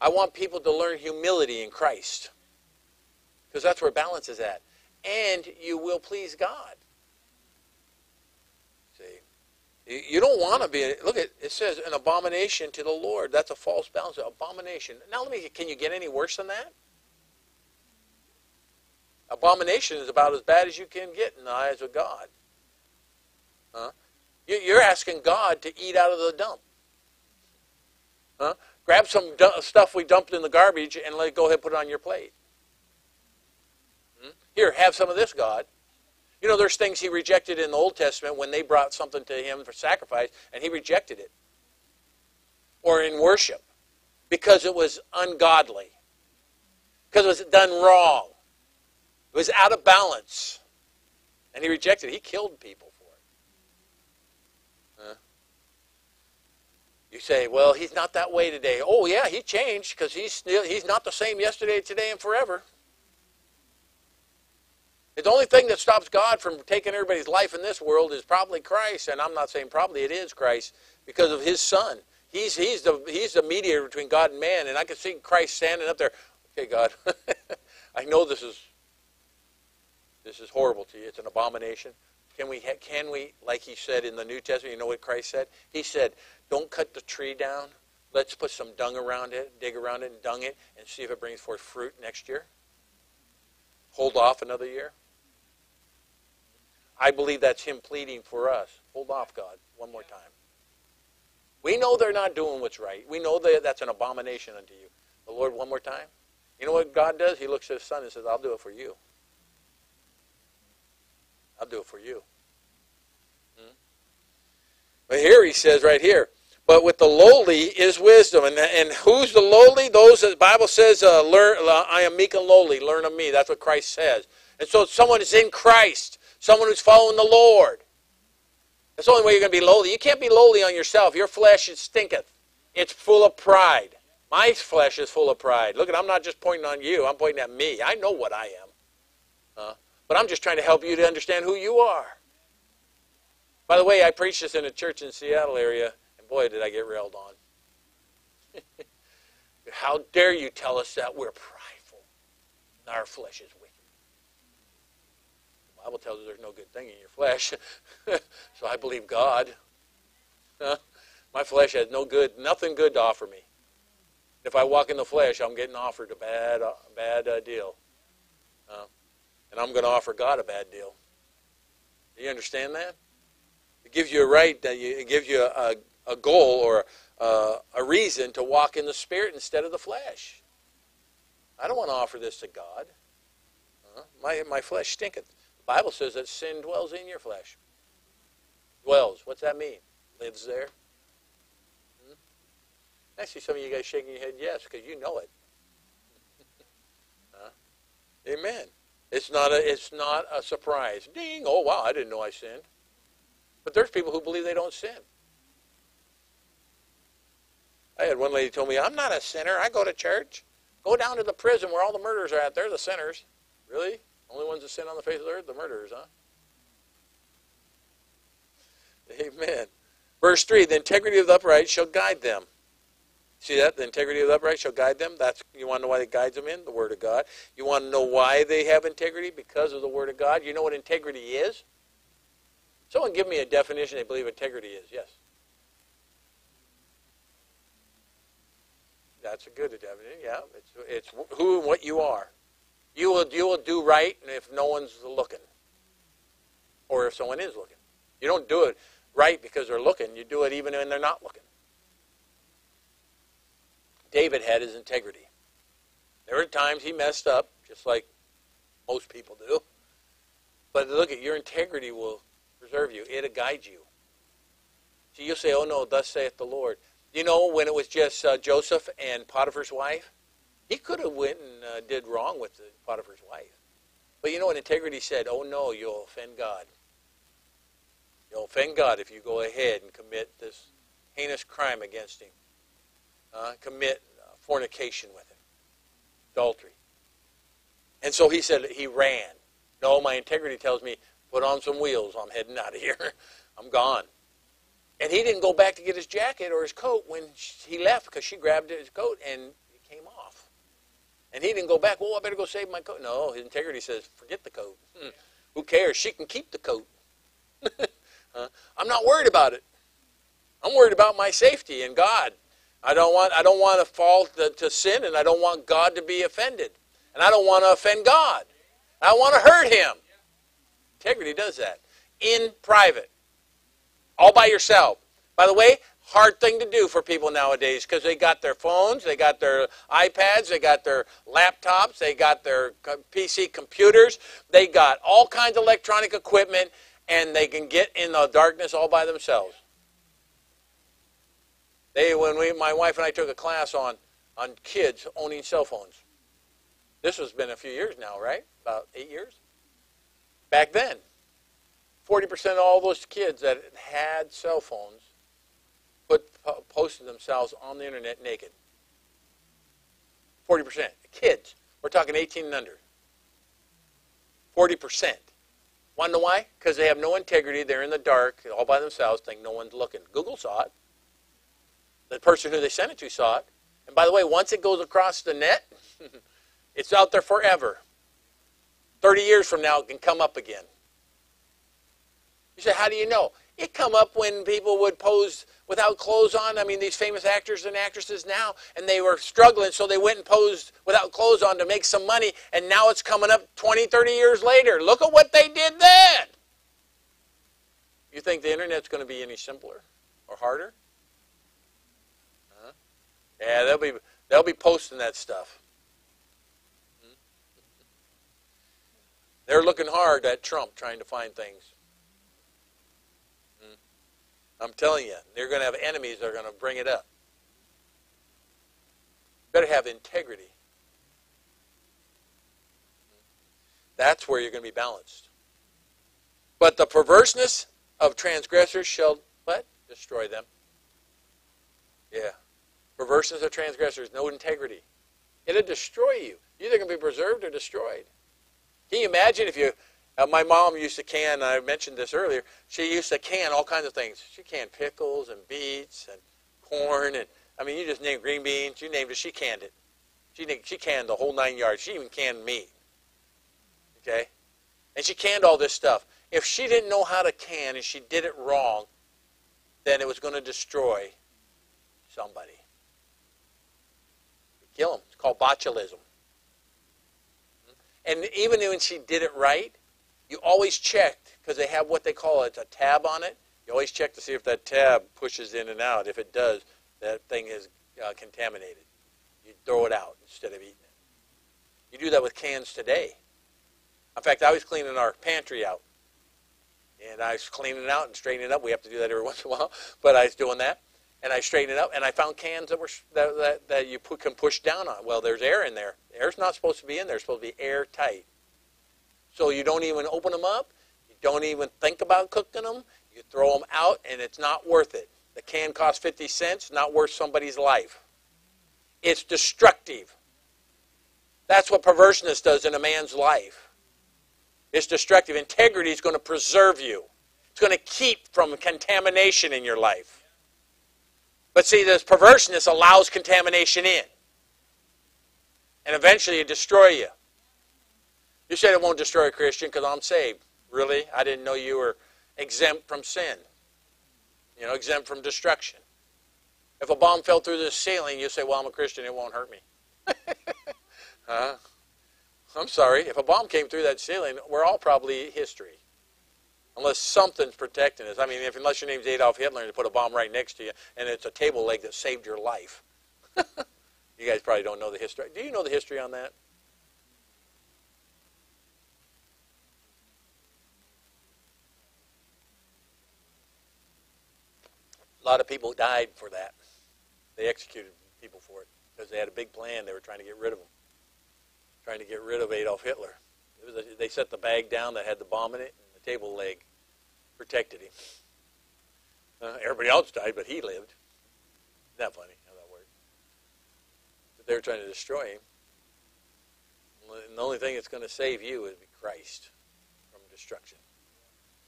I want people to learn humility in Christ. Because that's where balance is at. And you will please God. See? You- don't want to be, look at, it says an abomination to the Lord. That's a false balance. Abomination. Now let me, can you get any worse than that? Abomination is about as bad as you can get in the eyes of God. Huh? You- You're asking God to eat out of the dump. Huh? Grab some stuff we dumped in the garbage and let go ahead and put it on your plate. Hmm? Here, have some of this, God. You know, there's things he rejected in the Old Testament when they brought something to him for sacrifice, and he rejected it. Or in worship, because it was ungodly, because it was done wrong, it was out of balance, and he rejected it. He killed people for it. Huh? You say, well, he's not that way today. Oh, yeah, he changed because he's, still, he's not the same yesterday, today, and forever. The only thing that stops God from taking everybody's life in this world is probably Christ, and I'm not saying probably it is Christ because of His Son. He's he's the he's the mediator between God and man, and I can see Christ standing up there. Okay, God, I know this is this is horrible to you. It's an abomination. Can we can we like He said in the New Testament? You know what Christ said? He said, "Don't cut the tree down. Let's put some dung around it, dig around it, and dung it, and see if it brings forth fruit next year. Hold off another year." I believe that's him pleading for us. Hold off, God, one more time. We know they're not doing what's right. We know that that's an abomination unto you. The Lord, one more time. You know what God does? He looks at his son and says, I'll do it for you. I'll do it for you. Hmm? But here he says right here, but with the lowly is wisdom. And, and who's the lowly? Those the Bible says, uh, learn, uh, I am meek and lowly. Learn of me. That's what Christ says. And so someone is in Christ. Someone who's following the Lord. That's the only way you're going to be lowly. You can't be lowly on yourself. Your flesh it stinketh. It's full of pride. My flesh is full of pride. Look, at I'm not just pointing on you. I'm pointing at me. I know what I am. Uh, but I'm just trying to help you to understand who you are. By the way, I preached this in a church in Seattle area, and boy, did I get railed on. How dare you tell us that we're prideful our flesh is Bible tells us there's no good thing in your flesh. so I believe God. My flesh has no good, nothing good to offer me. If I walk in the flesh, I'm getting offered a bad, uh, bad uh, deal. Uh, and I'm going to offer God a bad deal. Do you understand that? It gives you a right, that you, it gives you a, a goal or uh, a reason to walk in the Spirit instead of the flesh. I don't want to offer this to God. My, my flesh stinketh. Bible says that sin dwells in your flesh. Dwells. What's that mean? Lives there. Hmm? I see some of you guys shaking your head yes, because you know it. Huh? Amen. It's not a it's not a surprise. Ding! Oh wow, I didn't know I sinned. But there's people who believe they don't sin. I had one lady told me, I'm not a sinner. I go to church. Go down to the prison where all the murderers are at. They're the sinners. Really? Only ones that sin on the face of the earth? The murderers, huh? Amen. Verse 3 The integrity of the upright shall guide them. See that? The integrity of the upright shall guide them. That's you want to know why it guides them in? The Word of God. You want to know why they have integrity? Because of the Word of God. You know what integrity is? Someone give me a definition they believe integrity is. Yes. That's a good definition. Yeah, it's it's who and what you are. You will you will do right if no one's looking, or if someone is looking. You don't do it right because they're looking. You do it even when they're not looking. David had his integrity. There were times he messed up, just like most people do. But look at your integrity will preserve you. It'll guide you. So you'll say, "Oh no, thus saith the Lord." You know when it was just uh, Joseph and Potiphar's wife, He could have went and uh, did wrong with the Potiphar's wife. But you know what integrity said? Oh no, you'll offend God. You'll offend God if you go ahead and commit this heinous crime against him. Uh, commit uh, fornication with him. Adultery. And so he said he ran. No, my integrity tells me, put on some wheels. I'm heading out of here. I'm gone. And he didn't go back to get his jacket or his coat when he left because she grabbed his coat and. And he didn't go back, oh, I better go save my coat. No, his integrity says, forget the coat. Hmm. Who cares? She can keep the coat. uh, I'm not worried about it. I'm worried about my safety and God. I don't want, I don't want to fall to, to sin and I don't want God to be offended. And I don't want to offend God. I want to hurt him. Integrity does that. In private. All by yourself. By the way, hard thing to do for people nowadays because they got their phones, they got their iPads, they got their laptops, they got their PC computers, they got all kinds of electronic equipment, and they can get in the darkness all by themselves. They, when we, my wife and I took a class on, on kids owning cell phones. This has been a few years now, right? About eight years? Back then, 40% of all those kids that had cell phones put posted themselves on the internet naked. 40%. Kids. We're talking 18 and under. 40%. Want to know why? Because they have no integrity. They're in the dark, all by themselves, think no one's looking. Google saw it. The person who they sent it to saw it. And by the way, once it goes across the net, it's out there forever. 30 years from now, it can come up again. You say, how do you know? It come up when people would pose without clothes on. I mean, these famous actors and actresses now, and they were struggling, so they went and posed without clothes on to make some money, and now it's coming up 20, 30 years later. Look at what they did then. You think the internet's going to be any simpler or harder? Huh? Yeah, they'll be they'll be posting that stuff. Hmm? They're looking hard at Trump trying to find things. I'm telling you, they're going to have enemies that are going to bring it up. Better have integrity. That's where you're going to be balanced. But the perverseness of transgressors shall what? Destroy them. Yeah. Perverseness of transgressors, no integrity. It'll destroy you. You're either going to be preserved or destroyed. Can you imagine if you uh, my mom used to can, I mentioned this earlier, she used to can all kinds of things. She canned pickles and beets and corn and, I mean, you just named green beans, you named it, she canned it. She, she canned the whole nine yards. She even canned meat. Okay? And she canned all this stuff. If she didn't know how to can and she did it wrong, then it was going to destroy somebody. Kill them. It's called botulism. And even when she did it right, you always check because they have what they call it, a tab on it. You always check to see if that tab pushes in and out. If it does, that thing is uh, contaminated. You throw it out instead of eating it. You do that with cans today. In fact, I was cleaning our pantry out. And I was cleaning it out and straightening it up. We have to do that every once in a while. But I was doing that. And I straightened it up. And I found cans that, were, that, that, that you put, can push down on. Well, there's air in there. Air's not supposed to be in there. It's supposed to be airtight. So you don't even open them up. You don't even think about cooking them. You throw them out, and it's not worth it. The can costs 50 cents, not worth somebody's life. It's destructive. That's what perverseness does in a man's life. It's destructive. Integrity is going to preserve you. It's going to keep from contamination in your life. But see, this perverseness allows contamination in. And eventually it destroys you. You said it won't destroy a Christian because I'm saved. Really? I didn't know you were exempt from sin. You know, exempt from destruction. If a bomb fell through the ceiling, you say, well, I'm a Christian, it won't hurt me. huh? I'm sorry. If a bomb came through that ceiling, we're all probably history. Unless something's protecting us. I mean, if unless your name's Adolf Hitler and they put a bomb right next to you and it's a table leg that saved your life. you guys probably don't know the history. Do you know the history on that? A lot of people died for that. They executed people for it. because they had a big plan. They were trying to get rid of him, trying to get rid of Adolf Hitler. A, they set the bag down that had the bomb in it, and the table leg protected him. Uh, everybody else died, but he lived. Isn't that funny how that worked? But they were trying to destroy him. And the only thing that's going to save you is Christ from destruction.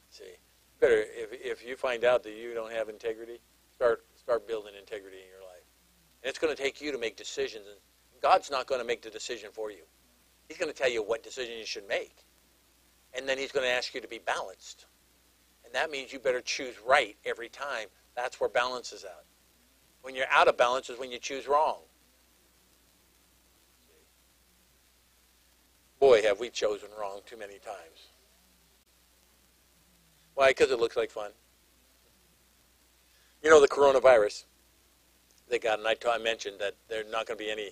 See, better if, if you find out that you don't have integrity, start start building integrity in your life. And it's going to take you to make decisions. And God's not going to make the decision for you. He's going to tell you what decision you should make. And then he's going to ask you to be balanced. And that means you better choose right every time. That's where balance is at. When you're out of balance is when you choose wrong. Boy, have we chosen wrong too many times. Why? Because it looks like fun. You know, the coronavirus, they got, and I, mentioned that they're not going to be any,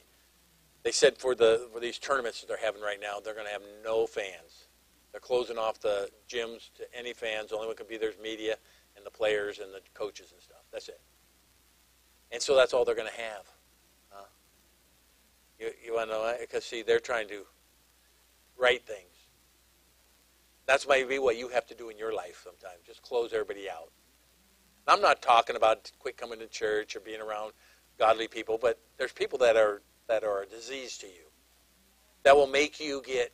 they said for, the, for these tournaments that they're having right now, they're going to have no fans. They're closing off the gyms to any fans. The only one can be there's media and the players and the coaches and stuff. That's it. And so that's all they're going to have. Huh? You, you want to know? Because, see, they're trying to right things. That's maybe what you have to do in your life sometimes. Just close everybody out. I'm not talking about quit coming to church or being around godly people, but there's people that are that are a disease to you that will make you get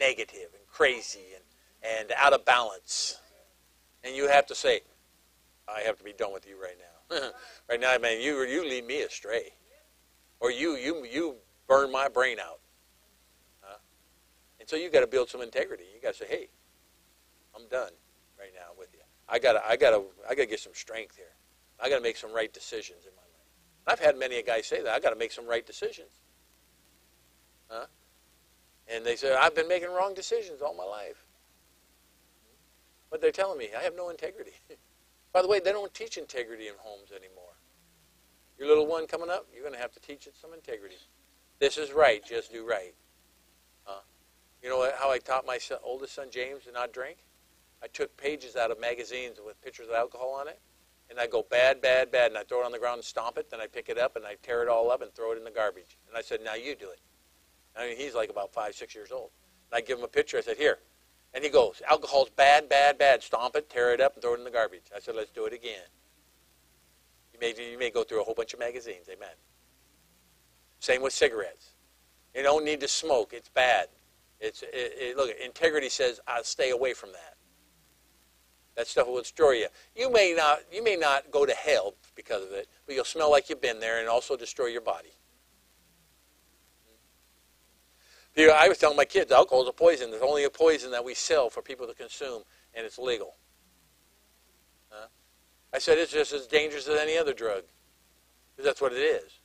negative and crazy and, and out of balance. And you have to say, I have to be done with you right now. right now, man, you you lead me astray. Or you you you burn my brain out. And so you got to build some integrity. You got to say, "Hey, I'm done right now with. I got to, I got to, I got to get some strength here. I got to make some right decisions in my life." I've had many a guy say that. I got to make some right decisions. Huh? And they say, "I've been making wrong decisions all my life." But they're telling me I have no integrity. By the way, they don't teach integrity in homes anymore. Your little one coming up, you're going to have to teach it some integrity. This is right. Just do right. You know how I taught my son, oldest son James to not drink? I took pages out of magazines with pictures of alcohol on it, and I go bad, bad, bad, and I throw it on the ground and stomp it. Then I pick it up and I tear it all up and throw it in the garbage. And I said, "Now you do it." I mean, he's like about five, six years old. And I give him a picture. I said, "Here," and he goes, "Alcohol's bad, bad, bad. Stomp it, tear it up, and throw it in the garbage." I said, "Let's do it again." You may you may go through a whole bunch of magazines. Amen. Same with cigarettes. You don't need to smoke. It's bad. It's it, it, look. Integrity says I'll stay away from that. That stuff will destroy you. You may not you may not go to hell because of it, but you'll smell like you've been there and also destroy your body. I was telling my kids, alcohol is a poison. There's only a poison that we sell for people to consume, and it's legal. Huh? I said it's just as dangerous as any other drug, because that's what it is.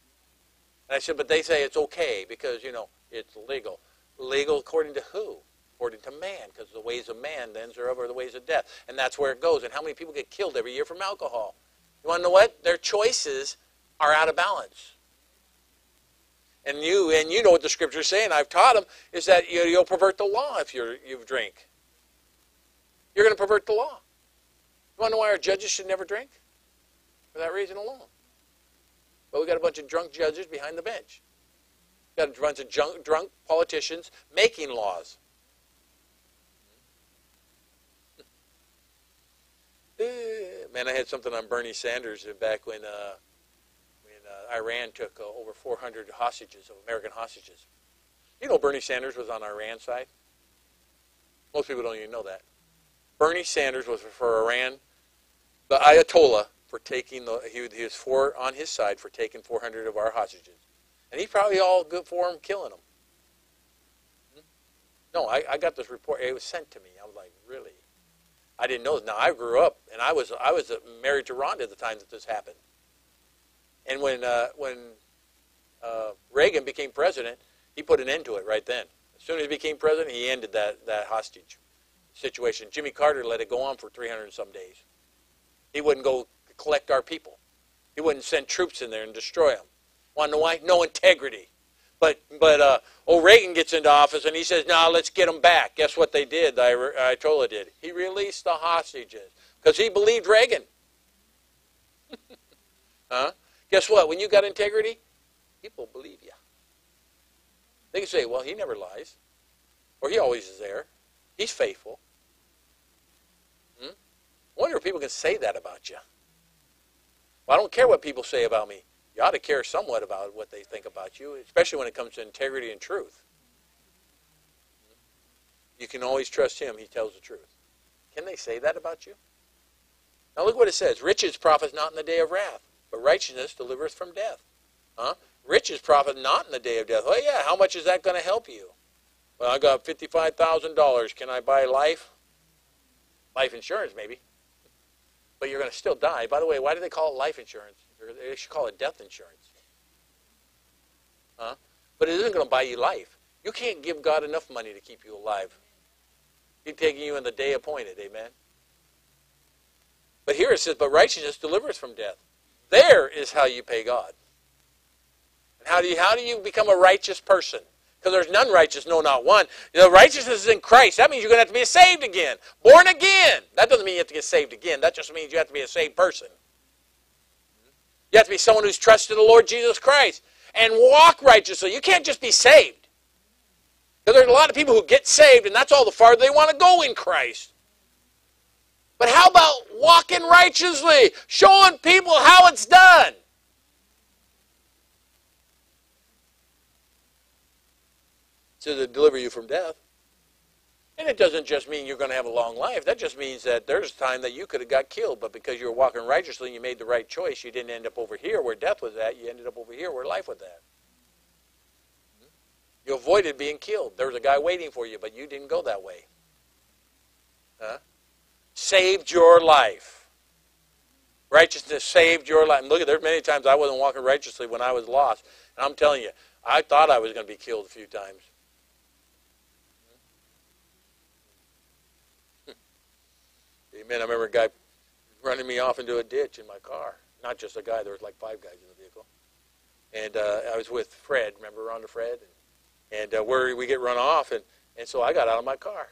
And I said, but they say it's okay because you know it's legal. Legal according to who? According to man, because the ways of man then are over the ways of death. And that's where it goes. And how many people get killed every year from alcohol? You want to know what? Their choices are out of balance. And you and you know what the scriptures say, and I've taught them, is that you, will pervert the law if you you drink. You're going to pervert the law. You want to know why our judges should never drink? For that reason alone. But we got a bunch of drunk judges behind the bench. We Got a bunch of junk, drunk politicians making laws. Man, I had something on Bernie Sanders back when uh, when uh, Iran took uh, over 400 hostages, of American hostages. You know Bernie Sanders was on Iran's side? Most people don't even know that. Bernie Sanders was for Iran, the Ayatollah, for taking the, he, he was for, on his side for taking 400 of our hostages. And he's probably all good for him killing them. Hmm? No, I, I got this report. It was sent to me. I was like, really? I didn't know. Now I grew up, and I was I was married to Rhonda at the time that this happened. And when uh, when uh, Reagan became president, he put an end to it right then. As soon as he became president, he ended that that hostage situation. Jimmy Carter let it go on for 300 and some days. He wouldn't go collect our people. He wouldn't send troops in there and destroy them. Want to know why? No integrity. But but uh, Reagan gets into office and he says, "Now let's get them back." Guess what they did? The Ayatollah did. He released the hostages because he believed Reagan. huh? Guess what? When you got integrity, people believe you. They can say, well, he never lies. Or he always is there. He's faithful. Hmm? I wonder if people can say that about you. Well, I don't care what people say about me. You ought to care somewhat about what they think about you, especially when it comes to integrity and truth. You can always trust him. He tells the truth. Can they say that about you? Now look what it says. Riches profit not in the day of wrath, but righteousness delivereth from death. Huh? Riches profit not in the day of death. Well, yeah, how much is that going to help you? Well, I got $55,000. Can I buy life? Life insurance, maybe. But you're going to still die. By the way, why do they call it life insurance? They should call it death insurance. Huh? But it isn't going to buy you life. You can't give God enough money to keep you alive. He's taking you in the day appointed. Amen. But here it says, but righteousness delivers from death. There is how you pay God. And how do you, how do you become a righteous person? Because there's none righteous, no, not one. The righteousness is in Christ. That means you're going to have to be saved again. Born again. That doesn't mean you have to get saved again. That just means you have to be a saved person. You have to be someone who's trusted in the Lord Jesus Christ and walk righteously. You can't just be saved. Because there's a lot of people who get saved, and that's all the farther they want to go in Christ. But how about walking righteously, showing people how it's done? To deliver you from death. And it doesn't just mean you're going to have a long life. That just means that there's a time that you could have got killed, but because you were walking righteously and you made the right choice, you didn't end up over here where death was at. You ended up over here where life was at. Hmm? You avoided being killed. There was a guy waiting for you, but you didn't go that way. Huh? Saved your life. Righteousness saved your life. And look, at there's many times I wasn't walking righteously when I was lost. And I'm telling you, I thought I was going to be killed a few times. Amen. I remember a guy running me off into a ditch in my car. Not just a guy, there was like five guys in the vehicle. And uh, I was with Fred. Remember Rhonda Fred? And and uh, where we get run off. And, and so I got out of my car.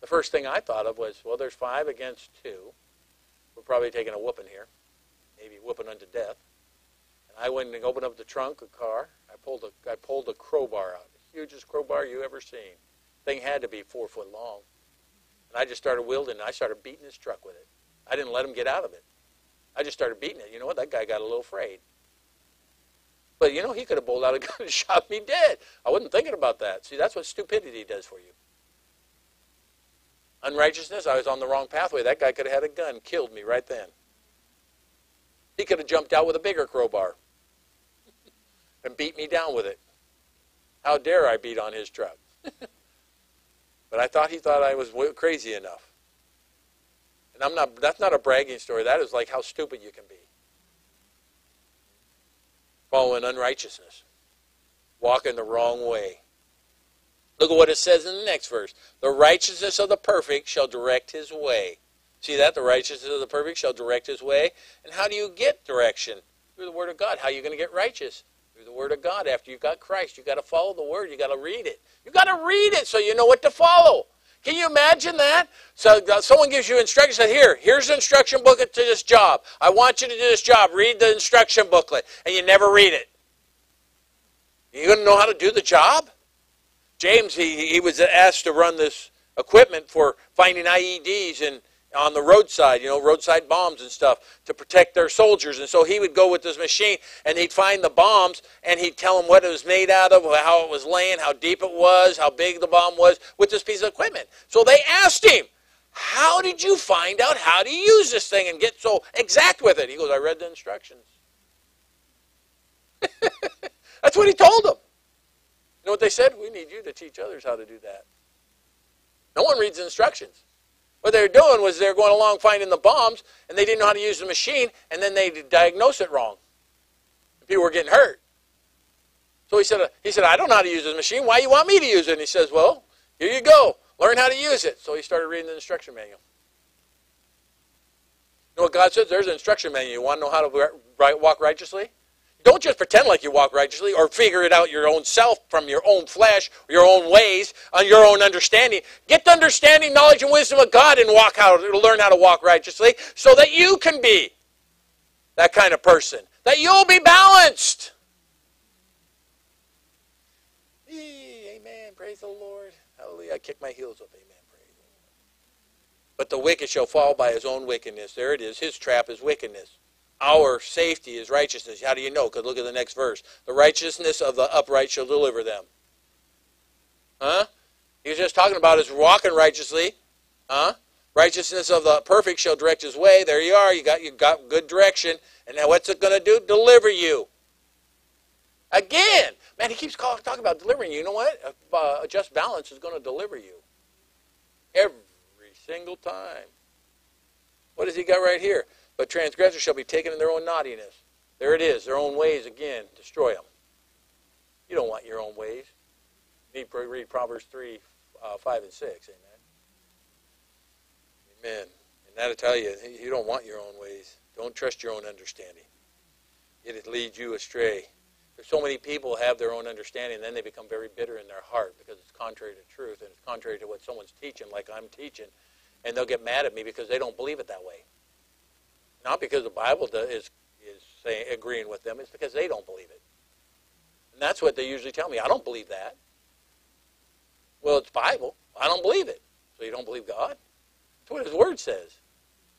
The first thing I thought of was, well, there's five against two. We're probably taking a whooping here, maybe whooping unto death. And I went and opened up the trunk of the car. I pulled a, I pulled a crowbar out, the hugest crowbar you ever seen. Thing had to be four foot long. And I just started wielding it. I started beating his truck with it. I didn't let him get out of it. I just started beating it. You know what? That guy got a little afraid. But you know, he could have pulled out a gun and shot me dead. I wasn't thinking about that. See, that's what stupidity does for you. Unrighteousness, I was on the wrong pathway. That guy could have had a gun, killed me right then. He could have jumped out with a bigger crowbar and beat me down with it. How dare I beat on his truck? but I thought he thought I was crazy enough. And I'm not that's not a bragging story. That is like how stupid you can be following unrighteousness, walking the wrong way. Look at what it says in the next verse. The righteousness of the perfect shall direct his way. See that? The righteousness of the perfect shall direct his way. And how do you get direction? Through the Word of God. How are you going to get righteous? Through the Word of God. After you've got Christ, you've got to follow the Word. You've got to read it. You've got to read it so you know what to follow. Can you imagine that? So uh, someone gives you instructions. "Here, here's the instruction booklet to this job. I want you to do this job. Read the instruction booklet," and you never read it. You gonna know how to do the job? James, he, he was asked to run this equipment for finding IEDs and on the roadside, you know, roadside bombs and stuff to protect their soldiers. And so he would go with this machine and he'd find the bombs and he'd tell them what it was made out of, how it was laying, how deep it was, how big the bomb was with this piece of equipment. So they asked him, How did you find out how to use this thing and get so exact with it? He goes, I read the instructions. That's what he told them. You know what they said? We need you to teach others how to do that. No one reads instructions. What they were doing was they were going along finding the bombs, and they didn't know how to use the machine, and then they diagnose it wrong. People were getting hurt. So he said, uh, he said, I don't know how to use this machine. Why do you want me to use it? And he says, well, here you go. Learn how to use it. So he started reading the instruction manual. You know what God says? There's an instruction manual. You want to know how to walk righteously? Don't just pretend like you walk righteously or figure it out your own self from your own flesh, your own ways, on your own understanding. Get the understanding, knowledge, and wisdom of God and walk how learn how to walk righteously so that you can be that kind of person. That you'll be balanced. Yee, amen. Praise the Lord. Hallelujah. I kick my heels up. Amen. Praise the Lord. But the wicked shall fall by his own wickedness. There it is. His trap is wickedness. Our safety is righteousness. How do you know? Because look at the next verse. The righteousness of the upright shall deliver them. Huh? He was just talking about his walking righteously. Huh? Righteousness of the perfect shall direct his way. There you are. You got you got good direction. And now what's it going to do? Deliver you. Again, man, he keeps call, talking about delivering you. You know what? Uh, a just balance is going to deliver you every single time. What does he got right here? But transgressors shall be taken in their own naughtiness. There it is. Their own ways again destroy them. You don't want your own ways. You need to read Proverbs 3, uh, 5, and 6. Amen. Amen. And that'll tell you, you don't want your own ways. Don't trust your own understanding. It'll lead you astray. There's so many people have their own understanding, and then they become very bitter in their heart because it's contrary to truth and it's contrary to what someone's teaching, like I'm teaching, and they'll get mad at me because they don't believe it that way. Not because the Bible is is saying agreeing with them; it's because they don't believe it. And that's what they usually tell me. I don't believe that. Well, it's Bible. I don't believe it. So you don't believe God? That's what His Word says.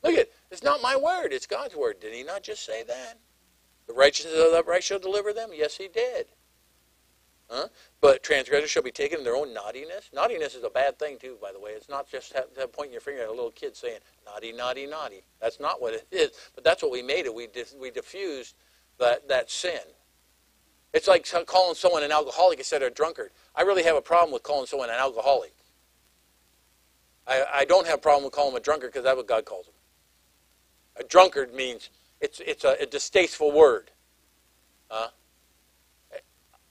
Look at it's not my word; it's God's word. Did He not just say that? The righteousness of the upright shall deliver them. Yes, He did. Huh? But transgressors shall be taken in their own naughtiness. Naughtiness is a bad thing too, by the way. It's not just pointing your finger at a little kid saying naughty, naughty, naughty. That's not what it is. But that's what we made it. We dif- we diffused that that sin. It's like calling someone an alcoholic instead of a drunkard. I really have a problem with calling someone an alcoholic. I, I don't have a problem with calling them a drunkard because that's what God calls them. A drunkard means it's, it's a, a distasteful word. Uh,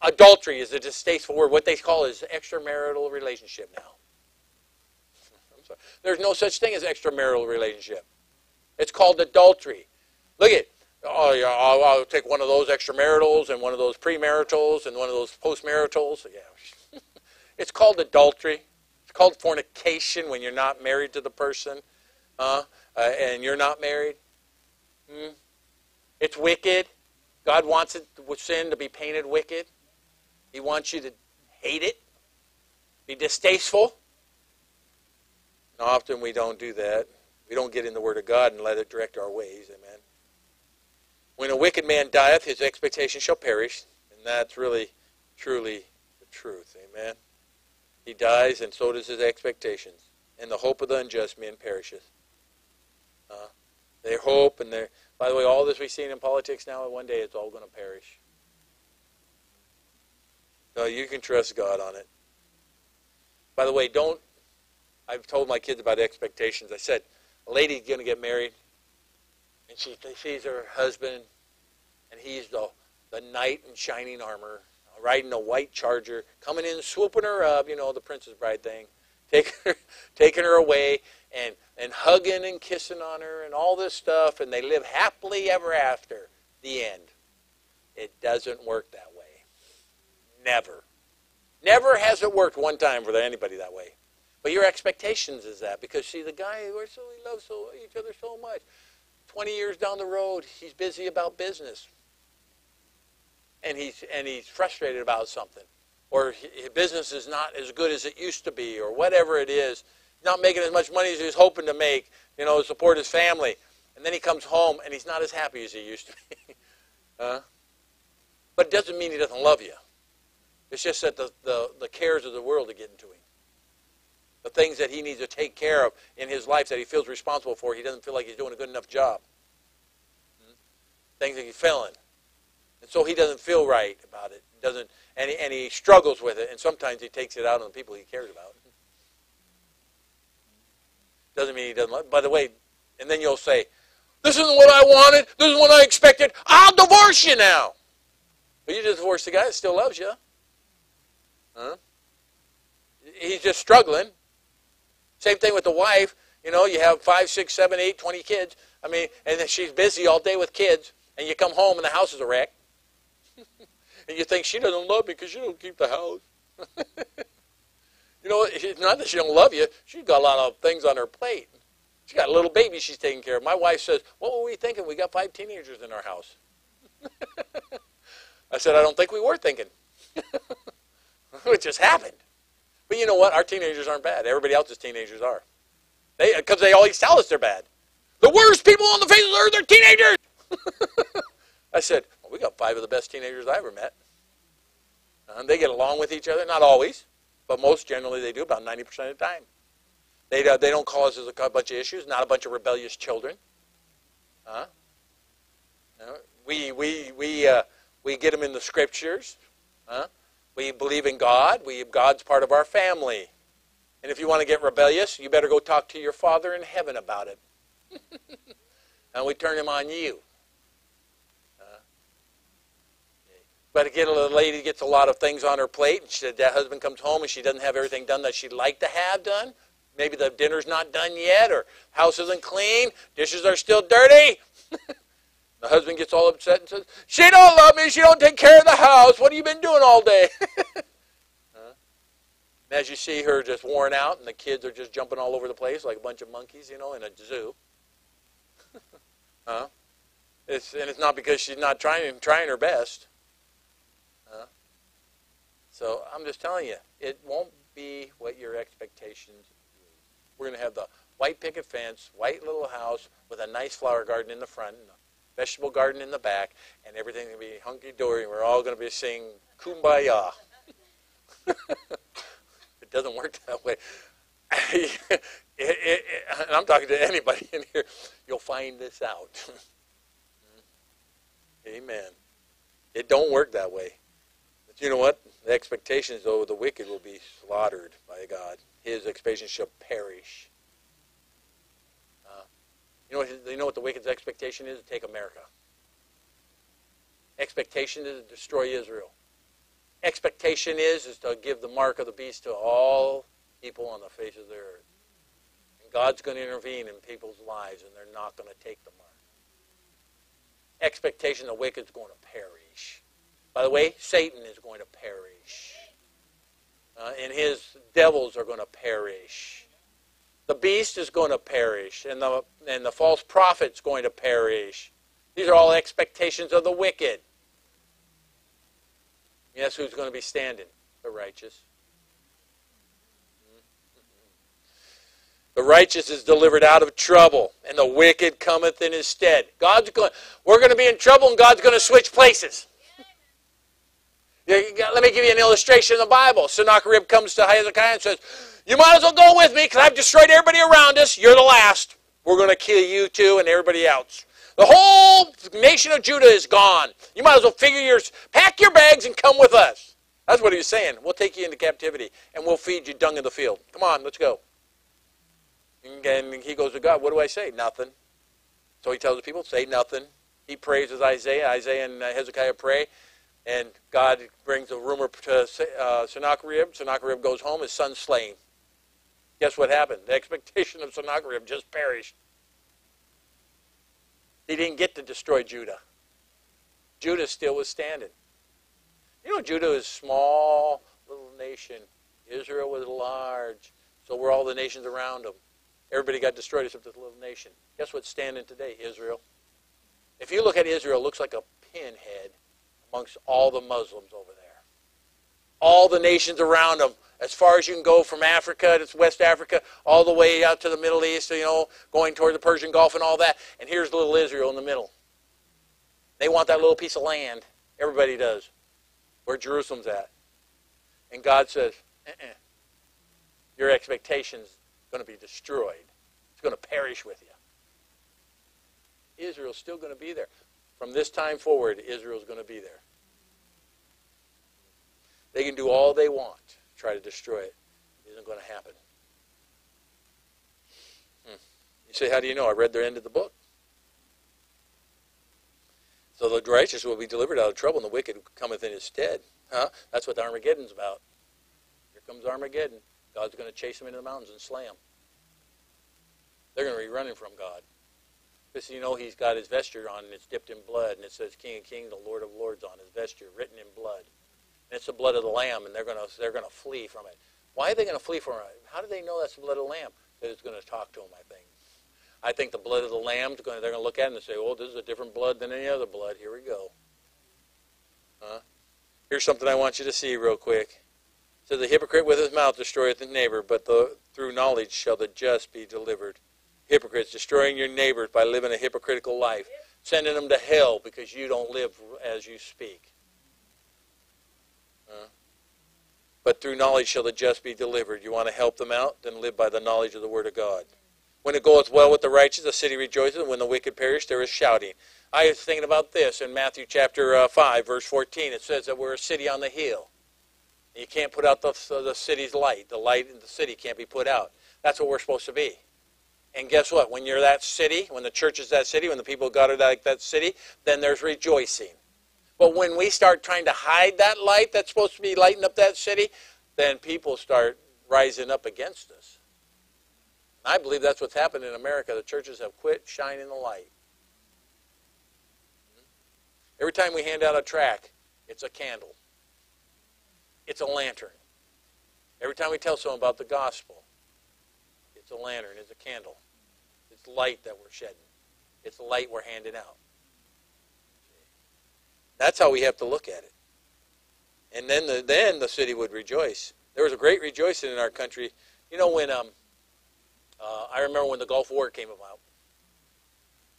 adultery is a distasteful word. What they call is extramarital relationship now. There's no such thing as extramarital relationship. It's called adultery. Look at, oh yeah, I'll, I'll take one of those extramaritals and one of those premaritals and one of those postmaritals. Yeah, it's called adultery. It's called fornication when you're not married to the person, uh, uh, and you're not married. Hmm? It's wicked. God wants it sin to be painted wicked. He wants you to hate it, be distasteful. And often we don't do that. We don't get in the Word of God and let it direct our ways. Amen. When a wicked man dieth, his expectation shall perish. And that's really, truly the truth. Amen. He dies, and so does his expectations. And the hope of the unjust man perisheth. Uh, their hope and their by the way, all this we've seen in politics now, one day it's all going to perish. No, you can trust God on it. By the way, don't. I've told my kids about expectations. I said, a lady's going to get married, and she sees her husband, and he's the, the knight in shining armor, riding a white charger, coming in, swooping her up, you know, the Princess Bride thing, taking her, taking her away, and, and hugging and kissing on her and all this stuff, and they live happily ever after. The end. It doesn't work that way. Never. Never has it worked one time for anybody that way. But your expectations is that because see the guy we're so we love so each other so much. Twenty years down the road, he's busy about business, and he's and he's frustrated about something, or his business is not as good as it used to be, or whatever it is not making as much money as he was hoping to make, you know, to support his family. And then he comes home and he's not as happy as he used to be. uh, but it doesn't mean he doesn't love you. It's just that the, the, the cares of the world are getting to him. The things that he needs to take care of in his life that he feels responsible for, he doesn't feel like he's doing a good enough job. Hmm? Things that he's failing. And so he doesn't feel right about it. Doesn't, and, he, and he struggles with it, and sometimes he takes it out on the people he cares about. Doesn't mean he doesn't love. By the way, and then you'll say, "This isn't what I wanted. This is what I expected. I'll divorce you now." But you just divorced the guy that still loves you. Huh? He's just struggling. Same thing with the wife. You know, you have five, six, seven, eight, twenty kids. I mean, and then she's busy all day with kids, and you come home and the house is a wreck. and you think she doesn't love me because she don't keep the house. You know, it's not that she don't love you. She's got a lot of things on her plate. She's got a little baby she's taking care of. My wife says, "What were we thinking? We got five teenagers in our house." I said, "I don't think we were thinking." it just happened. But you know what? Our teenagers aren't bad. Everybody else's teenagers are. They because they always tell us they're bad. The worst people on the face of the earth are teenagers. I said, well, we got five of the best teenagers I ever met. And they get along with each other. Not always, but most generally they do. About ninety percent of the time. They uh, they don't cause us a bunch of issues. Not a bunch of rebellious children. Huh? We we we uh, we get them in the scriptures. Huh? We believe in God. We God's part of our family. And if you want to get rebellious, you better go talk to your Father in heaven about it. and we turn him on you. Uh, but again, a lady gets a lot of things on her plate, and she, that husband comes home and she doesn't have everything done that she'd like to have done. Maybe the dinner's not done yet, or house isn't clean, dishes are still dirty. the husband gets all upset and says, "She don't love me. She don't take care of the house. What have you been doing all day?" huh? As you see her just worn out, and the kids are just jumping all over the place like a bunch of monkeys, you know, in a zoo. huh? It's, and it's not because she's not trying trying her best. Huh? So I'm just telling you, it won't be what your expectations we're going to have the white picket fence, white little house with a nice flower garden in the front, and vegetable garden in the back, and everything will be hunky dory. We're all going to be singing "Kumbaya." it doesn't work that way. it, it, it, and I'm talking to anybody in here. You'll find this out. Amen. It don't work that way. But you know what? The expectation is, though, the wicked will be slaughtered by God his expectation shall perish. You, know what, you know what the wicked's expectation is? To take America. Expectation is to destroy Israel. Expectation is, is to give the mark of the beast to all people on the face of the earth. And God's going to intervene in people's lives, and they're not going to take the mark. Expectation the wicked's going to perish. By the way, Satan is going to perish uh, and his devils are going to perish. The beast is going to perish, and the, and the false prophet's going to perish. These are all expectations of the wicked. Yes, who's going to be standing? The righteous. The righteous is delivered out of trouble, and the wicked cometh in his stead. God's going. We're going to be in trouble, and God's going to switch places. Let me give you an illustration in the Bible. Sennacherib comes to Hezekiah and says, You might as well go with me because I've destroyed everybody around us. You're the last. We're going to kill you too and everybody else. The whole nation of Judah is gone. You might as well figure your, pack your bags and come with us. That's what he was saying. We'll take you into captivity and we'll feed you dung in the field. Come on, let's go. And he goes to God, what do I say? Nothing. So he tells the people, say nothing. He praises Isaiah. Isaiah and Hezekiah pray. And God brings a rumor to uh, Sennacherib. Sennacherib goes home, his son's slain. Guess what happened? The expectation of Sennacherib just perished. He didn't get to destroy Judah. Judah still was standing. You know, Judah is a small little nation. Israel was large. So were all the nations around them. Everybody got destroyed except this little nation. Guess what's standing today? Israel. If you look at Israel, it looks like a pinhead amongst all the Muslims over there. All the nations around them, as far as you can go from Africa it's West Africa, all the way out to the Middle East, you know, going toward the Persian Gulf and all that. And here's little Israel in the middle. They want that little piece of land. Everybody does. Where Jerusalem's at. And God says, uh-uh. your expectation's going to be destroyed. It's going to perish with you. Israel's still going to be there. From this time forward, Israel's going to be there. They can do all they want try to destroy it. It isn't going to happen. Hmm. You say, how do you know? I read the end of the book. So the righteous will be delivered out of trouble, and the wicked cometh in his stead. Huh? That's what Armageddon's about. Here comes Armageddon. God's going to chase them into the mountains and slay them. They're going to be running from God. Because you know he's got his vesture on and it's dipped in blood and it says King of Kings, the Lord of Lords on his vesture, written in blood. And it's the blood of the Lamb and they're going to they're going to flee from it. Why are they going to flee from it? How do they know that's the blood of the Lamb? Because it's going to talk to them, I think. I think the blood of the Lamb, they're going to look at it and say, oh, this is a different blood than any other blood. Here we go. Huh? Here's something I want you to see real quick. Says the hypocrite with his mouth destroyeth his neighbor, but the, through knowledge shall the just be delivered. Hypocrites, destroying your neighbors by living a hypocritical life, sending them to hell because you don't live as you speak. Huh? But through knowledge shall the just be delivered. You want to help them out? Then live by the knowledge of the Word of God. When it goeth well with the righteous, the city rejoices. When the wicked perish, there is shouting. I was thinking about this in Matthew chapter uh, 5, verse 14. It says that we're a city on the hill. You can't put out the, the city's light. The light in the city can't be put out. That's what we're supposed to be. And guess what? When you're that city, when the church is that city, when the people of God are like that city, then there's rejoicing. But when we start trying to hide that light that's supposed to be lighting up that city, then people start rising up against us. I believe that's what's happened in America. The churches have quit shining the light. Every time we hand out a track, it's a candle. It's a lantern. Every time we tell someone about the gospel, it's a lantern, it's a candle. It's light that we're shedding. It's light we're handing out. That's how we have to look at it. And then the, then the city would rejoice. There was a great rejoicing in our country. You know, when um, uh, I remember when the Gulf War came about,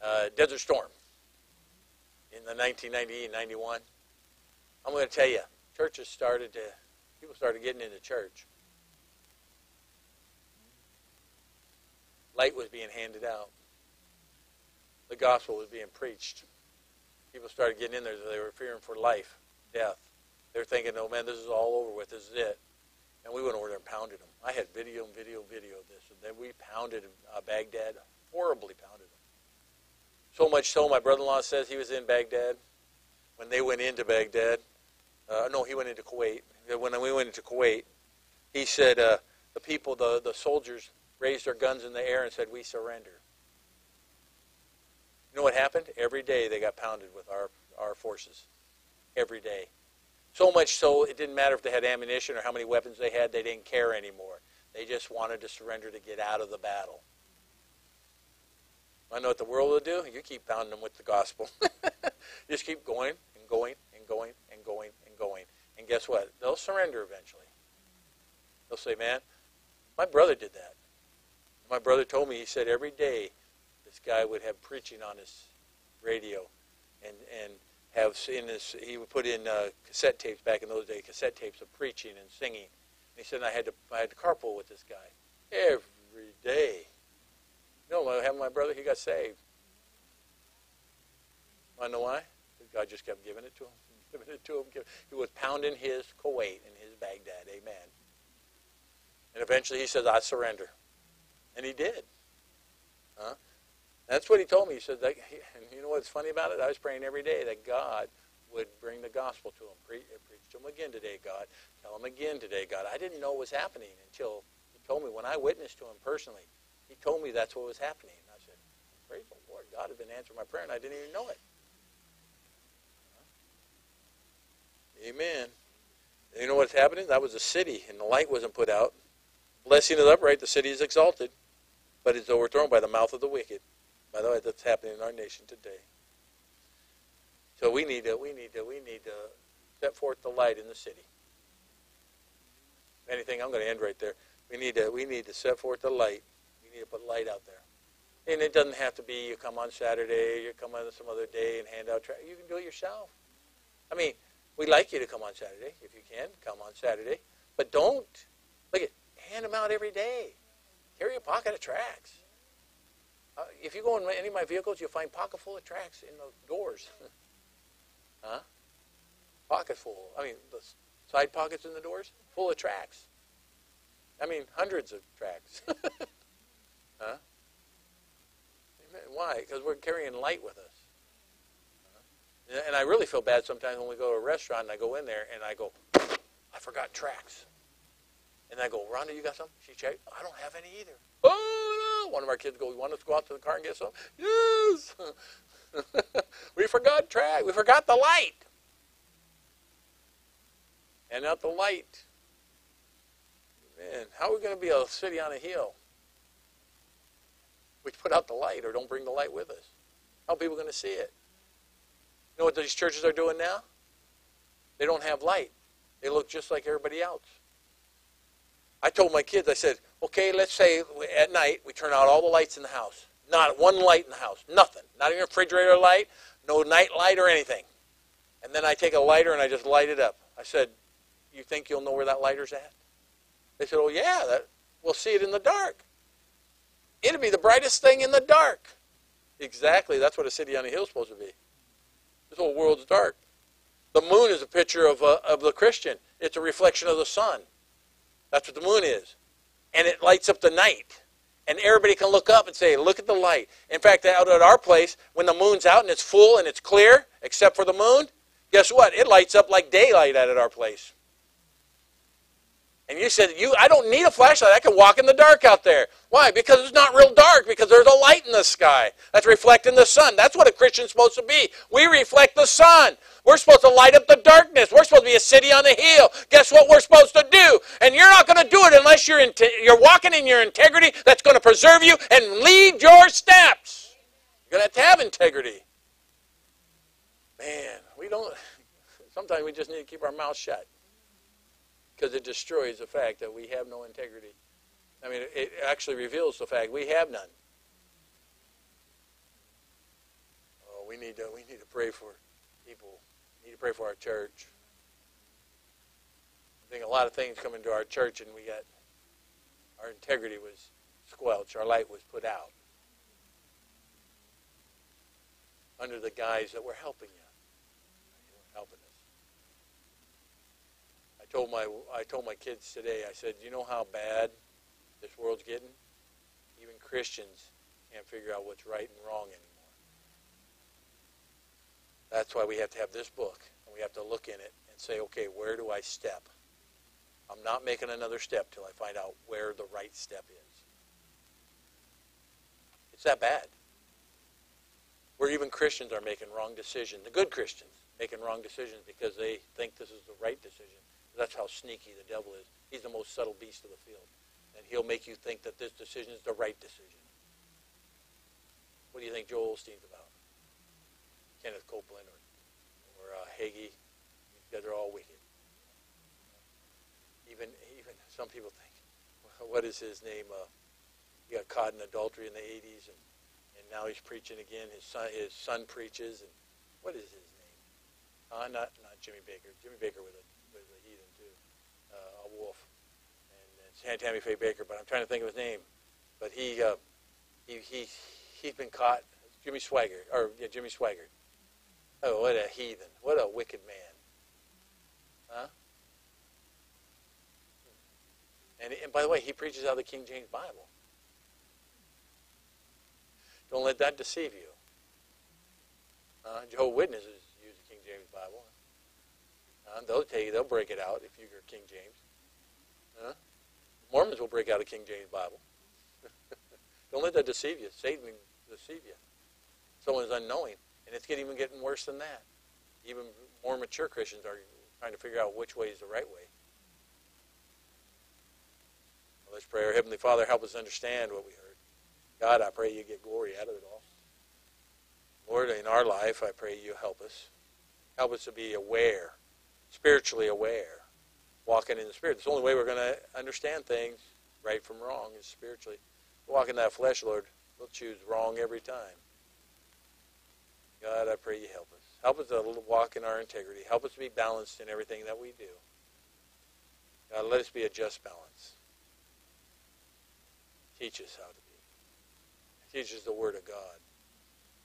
uh, Desert Storm in the 1990 91. I'm going to tell you, churches started to, people started getting into church. Light was being handed out. The gospel was being preached. People started getting in there. They were fearing for life, death. They were thinking, oh man, this is all over with. This is it. And we went over there and pounded them. I had video and video, and video of this. And then we pounded uh, Baghdad, horribly pounded them. So much so, my brother-in-law says he was in Baghdad when they went into Baghdad. Uh, no, he went into Kuwait. When we went into Kuwait, he said uh, the people, the, the soldiers, raised their guns in the air and said, "We surrender." You know what happened? Every day they got pounded with our, our forces. Every day. So much so, it didn't matter if they had ammunition or how many weapons they had, they didn't care anymore. They just wanted to surrender to get out of the battle. I know what the world will do? You keep pounding them with the gospel. just keep going and going and going and going and going. And guess what? They'll surrender eventually. They'll say, man, my brother did that. My brother told me, he said every day this guy would have preaching on his radio and, and have in his, he would put in uh, cassette tapes back in those days, cassette tapes of preaching and singing. And he said I had to, I had to carpool with this guy every day. Know, I have my brother, he got saved. I know why? God just kept giving it to him, giving it to him. He was pounding his Kuwait and his Baghdad. Amen. And eventually he says, I surrender. And he did. Huh? That's what he told me. He said, that, and you know what's funny about it? I was praying every day that God would bring the gospel to him. Pre- uh, preach to him again today, God. Tell him again today, God. I didn't know what was happening until he told me when I witnessed to him personally. He told me that's what was happening. And I said, praise the Lord. God had been answering my prayer, and I didn't even know it. Amen. You know what's happening? That was a city, and the light wasn't put out. Blessing is upright, the city is exalted, but it's overthrown by the mouth of the wicked. By the way, that's happening in our nation today. So we need to, we need to, we need to set forth the light in the city. Anything, I'm going to end right there. We need to, we need to set forth the light. We need to put light out there. And it doesn't have to be you come on Saturday, you come on some other day and hand out. Tra- you can do it yourself. I mean, we'd like you to come on Saturday if you can. Come on Saturday, but don't look at hand them out every day. Carry a pocket of tracks. Uh, if you go in any of my vehicles, you'll find pocket full of tracks in the doors. huh? Pocket full. I mean, the side pockets in the doors full of tracks. I mean, hundreds of tracks. huh? Why? Because we're carrying light with us. And I really feel bad sometimes when we go to a restaurant and I go in there and I go, I forgot tracts. And I go, Rhonda, you got some? She checked. I don't have any either. Oh, no. One of our kids goes, you want us to go out to the car and get some? Yes. we forgot track. We forgot the light. And not the light. Man, how are we going to be a city on a hill? We put out the light or don't bring the light with us. How are people going to see it? You know what these churches are doing now? They don't have light. They look just like everybody else. I told my kids, I said, okay, let's say at night we turn out all the lights in the house. Not one light in the house. Nothing. Not even a refrigerator light, no night light or anything. And then I take a lighter and I just light it up. I said, you think you'll know where that lighter's at? They said, oh, yeah, that, we'll see it in the dark. It'll be the brightest thing in the dark. Exactly. That's what a city on a hill is supposed to be. This whole world's dark. The moon is a picture of, uh, of the Christian. It's a reflection of the sun. That's what the moon is. And it lights up the night. And everybody can look up and say, look at the light. In fact, out at our place, when the moon's out and it's full and it's clear, except for the moon, guess what? It lights up like daylight out at our place. And you said, "You, I don't need a flashlight. I can walk in the dark out there. Why? Because it's not real dark. Because there's a light in the sky that's reflecting the sun. That's what a Christian's supposed to be. We reflect the sun. We're supposed to light up the darkness. We're supposed to be a city on the hill. Guess what we're supposed to do? And you're not going to do it unless you're in you're walking in your integrity. That's going to preserve you and lead your steps. You're going to have to have integrity. Man, we don't. Sometimes we just need to keep our mouth shut because it destroys the fact that we have no integrity. I mean, it actually reveals the fact we have none. Oh, we need to we need to pray for people. We need to pray for our church. I think a lot of things come into our church, and we got our integrity was squelched. Our light was put out under the guise that we're helping you. You're helping us told my I told my kids today. I said, "You know how bad this world's getting? Even Christians can't figure out what's right and wrong anymore. That's why we have to have this book and we have to look in it and say, okay, where do I step? I'm not making another step till I find out where the right step is. It's that bad. Where even Christians are making wrong decisions. The good Christians making wrong decisions because they think this is the right decision that's how sneaky the devil is. He's the most subtle beast of the field. And he'll make you think that this decision is the right decision. What do you think Joel Osteen's about? Kenneth Copeland or, or uh, Hagee? These guys are all wicked. Even, even some people think, what is his name? Uh, he got caught in adultery in the 80s, and, and now he's preaching again. His son, his son preaches, and what is his name? Uh, not, not Jimmy Bakker. Jimmy Bakker with a A wolf, and, and Tammy Faye Bakker, but I'm trying to think of his name. But he, uh, he, he, he's been caught. Jimmy Swaggart, or yeah, Jimmy Swaggart. Oh, what a heathen! What a wicked man! Huh? And, and by the way, he preaches out of the King James Bible. Don't let that deceive you. Uh, Jehovah's Witnesses use the King James Bible. Uh, they'll tell you they'll break it out if you're King James. Mormons will break out a King James Bible. Don't let that deceive you. Satan will deceive you. Someone's unknowing. And it's getting, even getting worse than that. Even more mature Christians are trying to figure out which way is the right way. Well, let's pray. Our Heavenly Father, help us understand what we heard. God, I pray you get glory out of it all. Lord, in our life, I pray you help us. Help us to be aware, spiritually aware walking in the Spirit. It's the only way we're going to understand things, right from wrong, is spiritually. Walk in that flesh, Lord, we'll choose wrong every time. God, I pray you help us. Help us to walk in our integrity. Help us to be balanced in everything that we do. God, let us be a just balance. Teach us how to be. Teach us the Word of God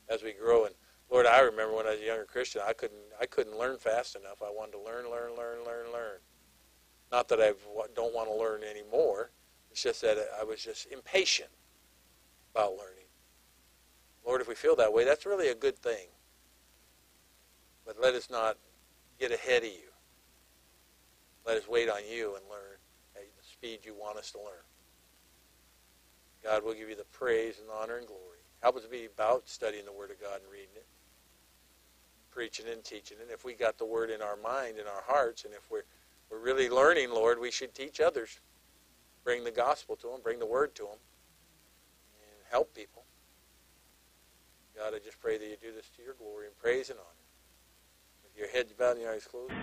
as we grow. And Lord, I remember when I was a younger Christian, I couldn't I couldn't learn fast enough. I wanted to learn, learn, learn, learn, learn. Not that I don't want to learn anymore. It's just that I was just impatient about learning. Lord, if we feel that way, that's really a good thing. But let us not get ahead of you. Let us wait on you and learn at the speed you want us to learn. God will give you the praise and honor and glory. Help us be about studying the Word of God and reading it, preaching and teaching And If we got the Word in our mind, in our hearts, and if we're we're really learning, Lord, we should teach others. Bring the gospel to them, bring the word to them, and help people. God, I just pray that you do this to your glory and praise and honor. With your heads bowed and your eyes closed.